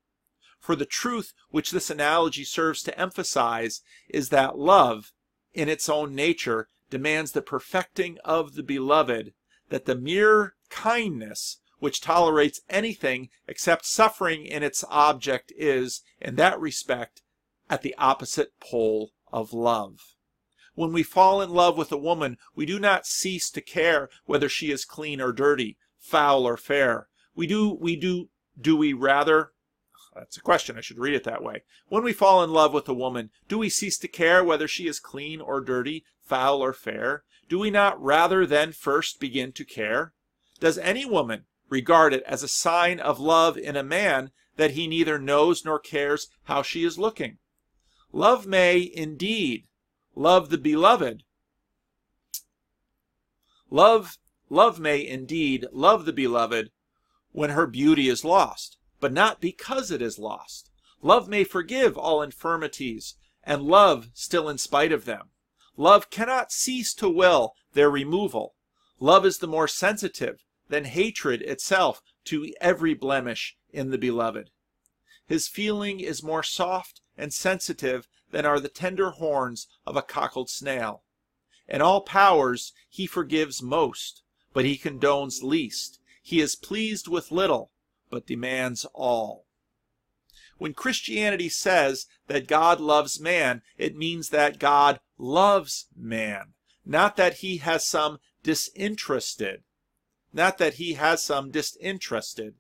For the truth which this analogy serves to emphasize is that love, in its own nature, demands the perfecting of the beloved, that the mere kindness which tolerates anything except suffering in its object is, in that respect, at the opposite pole of love. When we fall in love with a woman, we do not cease to care whether she is clean or dirty, foul or fair. We do, we do, do we rather? That's a question. I should read it that way. When we fall in love with a woman, do we cease to care whether she is clean or dirty, foul or fair? Do we not rather then first begin to care? Does any woman regard it as a sign of love in a man that he neither knows nor cares how she is looking. Love may, indeed, love the beloved. Love, love may, indeed, love the beloved when her beauty is lost, but not because it is lost. Love may forgive all infirmities and love still in spite of them. Love cannot cease to will their removal. Love is the more sensitive than hatred itself to every blemish in the beloved. His feeling is more soft and sensitive than are the tender horns of a cockled snail. In all powers he forgives most, but he condones least. He is pleased with little, but demands all. When Christianity says that God loves man, it means that God loves man, not that he has some disinterested, not that he has some disinterested,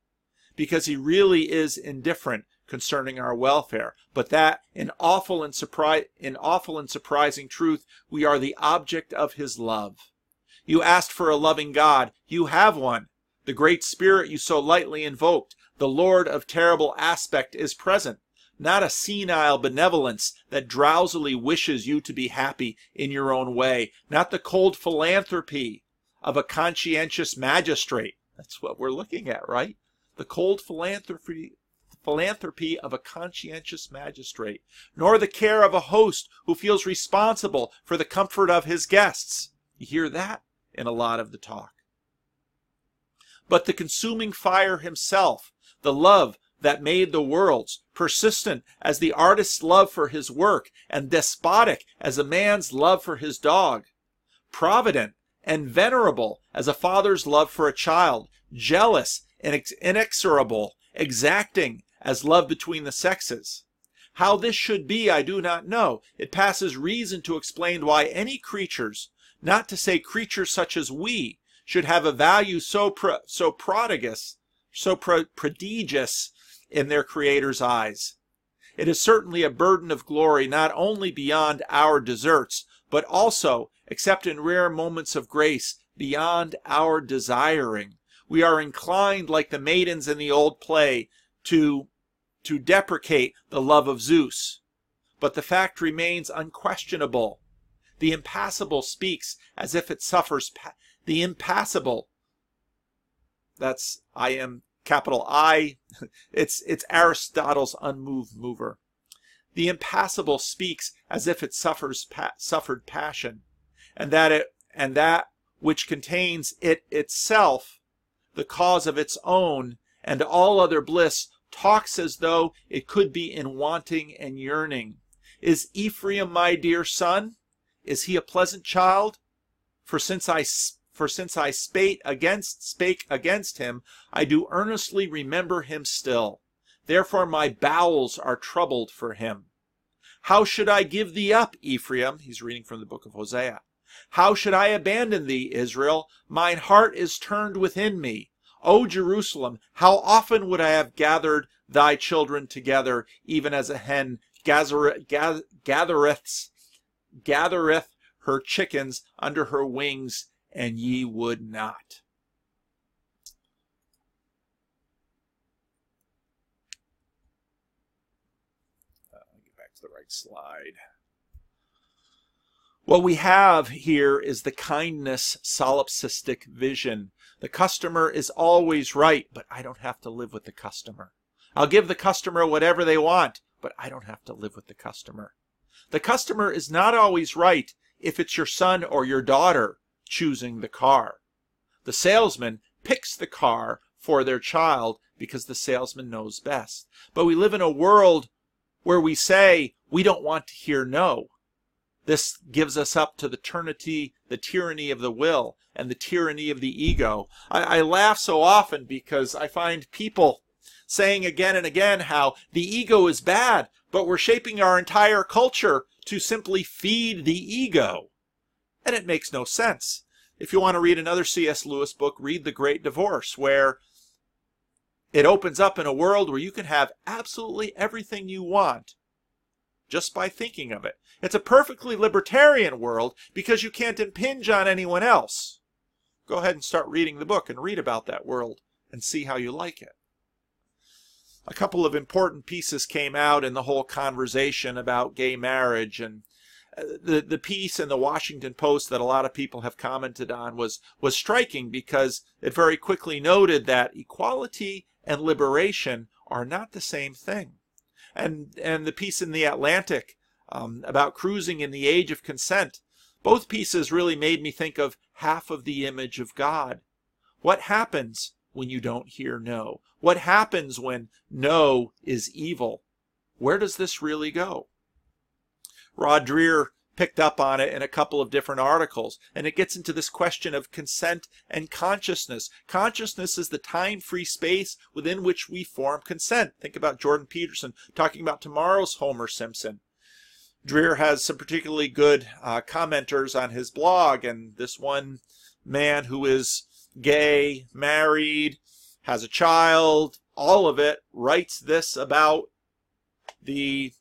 because he really is indifferent concerning our welfare, but that in awful and in awful and surprising truth we are the object of his love. You asked for a loving God, you have one. The great spirit you so lightly invoked, the Lord of terrible aspect is present, not a senile benevolence that drowsily wishes you to be happy in your own way, not the cold philanthropy of a conscientious magistrate. That's what we're looking at, right? The cold philanthropy philanthropy of a conscientious magistrate, nor the care of a host who feels responsible for the comfort of his guests. You hear that in a lot of the talk. But the consuming fire himself, the love that made the worlds, persistent as the artist's love for his work, and despotic as a man's love for his dog, provident and venerable as a father's love for a child, jealous and inexorable, exacting as love between the sexes. How this should be, I do not know. It passes reason to explain why any creatures, not to say creatures such as we, should have a value so pro, so prodigious, so pro, prodigious in their Creator's eyes. It is certainly a burden of glory not only beyond our deserts, but also, except in rare moments of grace, beyond our desiring. We are inclined, like the maidens in the old play, to to deprecate the love of Zeus. But the fact remains unquestionable. The impassible speaks as if it suffers. Pa- the impassible. That's I am capital I. It's it's Aristotle's unmoved mover. The impassible speaks as if it suffers pa- suffered passion, and that it and that which contains it itself, the cause of its own and all other bliss talks as though it could be in wanting and yearning. Is Ephraim my dear son? Is he a pleasant child? For since I for since I spake against spake against him, I do earnestly remember him still. Therefore my bowels are troubled for him. How should I give thee up, Ephraim? He's reading from the book of Hosea. How should I abandon thee, Israel? Mine heart is turned within me. O Jerusalem, how often would I have gathered thy children together, even as a hen gathereth, gathereth, her chickens under her wings, and ye would not. Uh, get back to the right slide. What we have here is the kindness solipsistic vision the customer is always right, but I don't have to live with the customer. I'll give the customer whatever they want, but I don't have to live with the customer. The customer is not always right if it's your son or your daughter choosing the car. The salesman picks the car for their child because the salesman knows best. But we live in a world where we say we don't want to hear no. This gives us up to the eternity, the tyranny of the will, and the tyranny of the ego. I, I laugh so often because I find people saying again and again how the ego is bad, but we're shaping our entire culture to simply feed the ego. And it makes no sense. If you want to read another C.S. Lewis book, read The Great Divorce, where it opens up in a world where you can have absolutely everything you want just by thinking of it. It's a perfectly libertarian world because you can't impinge on anyone else. Go ahead and start reading the book and read about that world and see how you like it. A couple of important pieces came out in the whole conversation about gay marriage and uh, the the piece in the Washington Post that a lot of people have commented on was was striking because it very quickly noted that equality and liberation are not the same thing. And and the piece in the Atlantic um, about cruising in the age of consent. Both pieces really made me think of half of the image of God. What happens when you don't hear no? What happens when no is evil? Where does this really go? Rod Dreher picked up on it in a couple of different articles, and it gets into this question of consent and consciousness. Consciousness is the time free space within which we form consent. Think about Jordan Peterson talking about tomorrow's Homer Simpson. Dreher has some particularly good uh, commenters on his blog, and this one man who is gay, married, has a child, all of it, writes this about the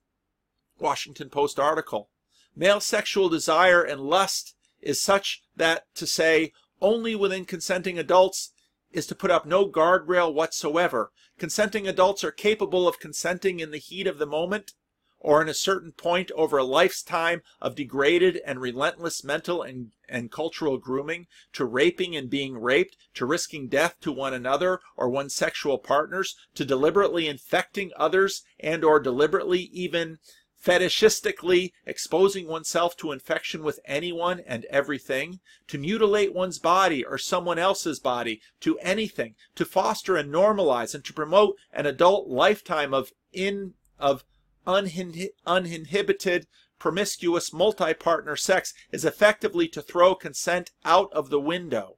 Washington Post article. Male sexual desire and lust is such that to say only within consenting adults is to put up no guardrail whatsoever. Consenting adults are capable of consenting in the heat of the moment or in a certain point over a lifetime of degraded and relentless mental and, and cultural grooming, to raping and being raped, to risking death to one another or one's sexual partners, to deliberately infecting others and or deliberately even fetishistically exposing oneself to infection with anyone and everything, to mutilate one's body or someone else's body, to anything, to foster and normalize and to promote an adult lifetime of in of uninhibited, promiscuous, multi-partner sex is effectively to throw consent out of the window.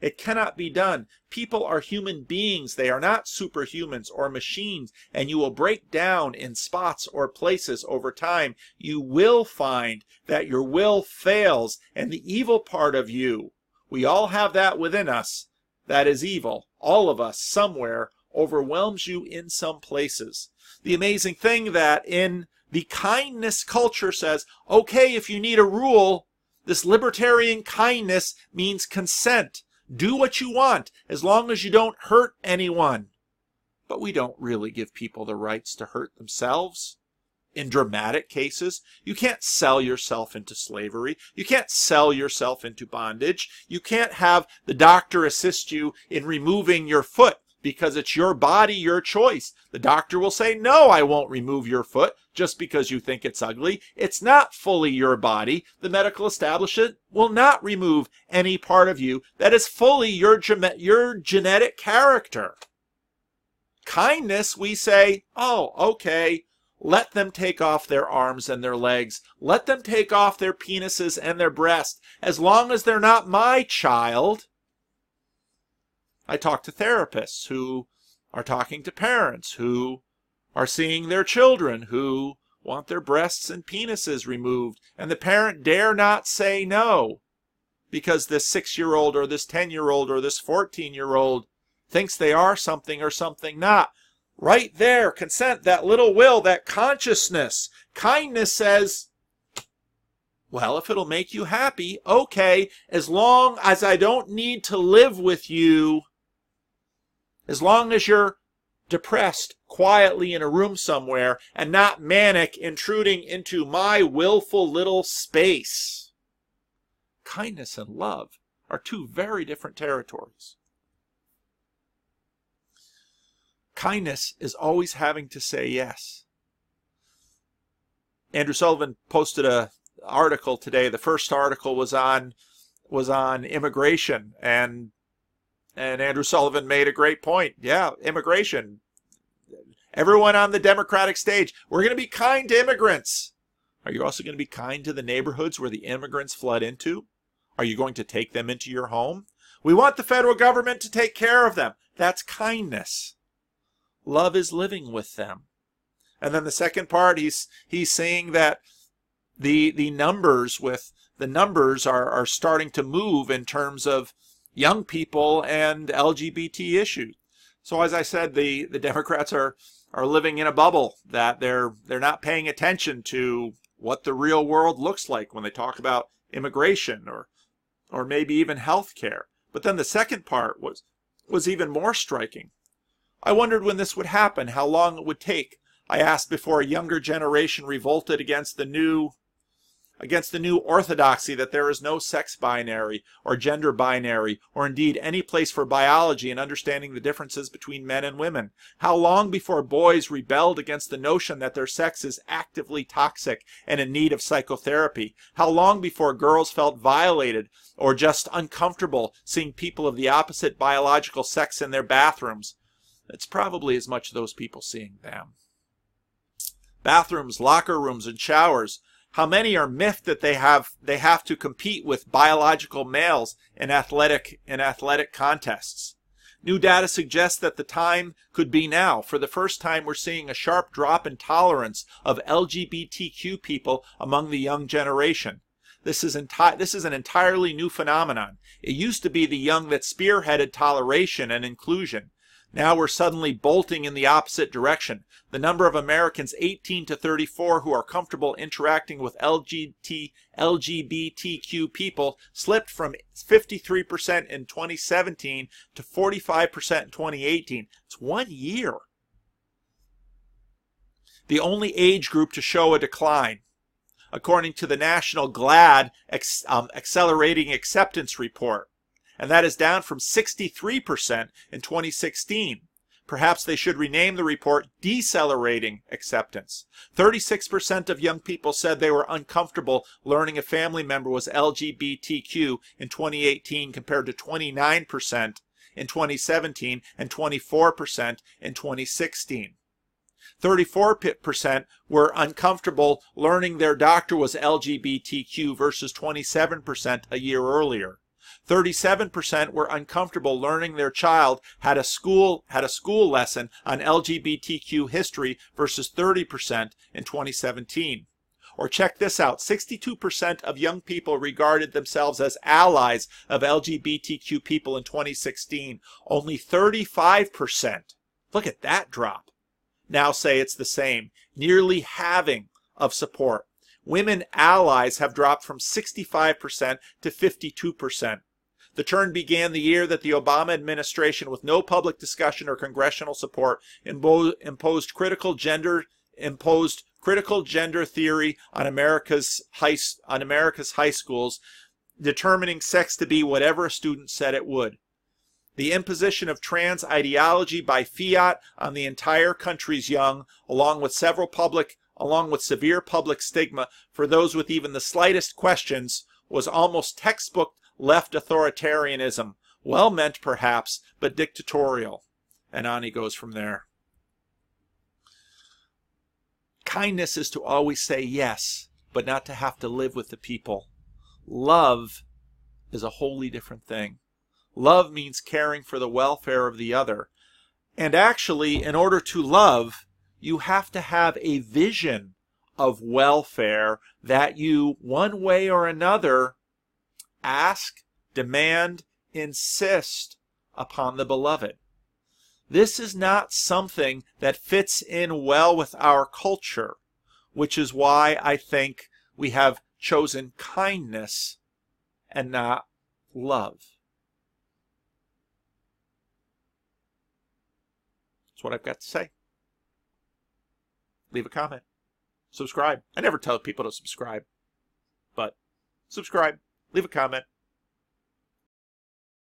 It cannot be done. People are human beings. They are not superhumans or machines, and you will break down in spots or places over time. You will find that your will fails, and the evil part of you, we all have that within us, that is evil, all of us, somewhere, overwhelms you in some places the amazing thing that in the kindness culture says, okay, if you need a rule, this libertarian kindness means consent. Do what you want as long as you don't hurt anyone. But we don't really give people the rights to hurt themselves. In dramatic cases, you can't sell yourself into slavery. You can't sell yourself into bondage. You can't have the doctor assist you in removing your foot because it's your body, your choice. The doctor will say, no, I won't remove your foot just because you think it's ugly. It's not fully your body. The medical establishment will not remove any part of you that is fully your, your genetic character. Kindness, we say, oh, okay, let them take off their arms and their legs. Let them take off their penises and their breasts. As long as they're not my child, I talk to therapists who are talking to parents who are seeing their children who want their breasts and penises removed, and the parent dare not say no because this six year old or this 10 year old or this 14 year old thinks they are something or something not. Right there, consent, that little will, that consciousness. Kindness says, well, if it'll make you happy, okay, as long as I don't need to live with you as long as you're depressed quietly in a room somewhere and not manic intruding into my willful little space. Kindness and love are two very different territories. Kindness is always having to say yes. Andrew Sullivan posted a article today. The first article was on was on immigration and and Andrew Sullivan made a great point. Yeah, immigration. Everyone on the Democratic stage, we're going to be kind to immigrants. Are you also going to be kind to the neighborhoods where the immigrants flood into? Are you going to take them into your home? We want the federal government to take care of them. That's kindness. Love is living with them. And then the second part, he's he's saying that the the numbers with the numbers are, are starting to move in terms of young people and LGBT issues. So as I said, the, the Democrats are, are living in a bubble that they're they're not paying attention to what the real world looks like when they talk about immigration or or maybe even health care. But then the second part was was even more striking. I wondered when this would happen, how long it would take. I asked before a younger generation revolted against the new against the new orthodoxy that there is no sex binary or gender binary or indeed any place for biology in understanding the differences between men and women? How long before boys rebelled against the notion that their sex is actively toxic and in need of psychotherapy? How long before girls felt violated or just uncomfortable seeing people of the opposite biological sex in their bathrooms? It's probably as much those people seeing them. Bathrooms, locker rooms, and showers how many are miffed that they have they have to compete with biological males in athletic in athletic contests? New data suggests that the time could be now. For the first time, we're seeing a sharp drop in tolerance of LGBTQ people among the young generation. This is, enti- this is an entirely new phenomenon. It used to be the young that spearheaded toleration and inclusion. Now we're suddenly bolting in the opposite direction. The number of Americans 18 to 34 who are comfortable interacting with LGBT, LGBTQ people slipped from 53% in 2017 to 45% in 2018. It's one year. The only age group to show a decline. According to the National GLAAD um, Accelerating Acceptance Report and that is down from 63% in 2016. Perhaps they should rename the report Decelerating Acceptance. 36% of young people said they were uncomfortable learning a family member was LGBTQ in 2018 compared to 29% in 2017 and 24% in 2016. 34% were uncomfortable learning their doctor was LGBTQ versus 27% a year earlier. 37% were uncomfortable learning their child had a school had a school lesson on LGBTQ history versus 30% in 2017. Or check this out 62% of young people regarded themselves as allies of LGBTQ people in 2016. Only 35%, look at that drop, now say it's the same, nearly halving of support. Women allies have dropped from 65% to 52%. The turn began the year that the Obama administration, with no public discussion or congressional support, imposed critical gender imposed critical gender theory on America's high on America's high schools, determining sex to be whatever a student said it would. The imposition of trans ideology by fiat on the entire country's young, along with several public along with severe public stigma for those with even the slightest questions, was almost textbook left authoritarianism, well meant perhaps, but dictatorial. And on he goes from there. Kindness is to always say yes, but not to have to live with the people. Love is a wholly different thing. Love means caring for the welfare of the other. And actually, in order to love, you have to have a vision of welfare that you, one way or another, ask, demand, insist upon the beloved. This is not something that fits in well with our culture, which is why I think we have chosen kindness and not love. That's what I've got to say leave a comment, subscribe. I never tell people to subscribe, but subscribe, leave a comment,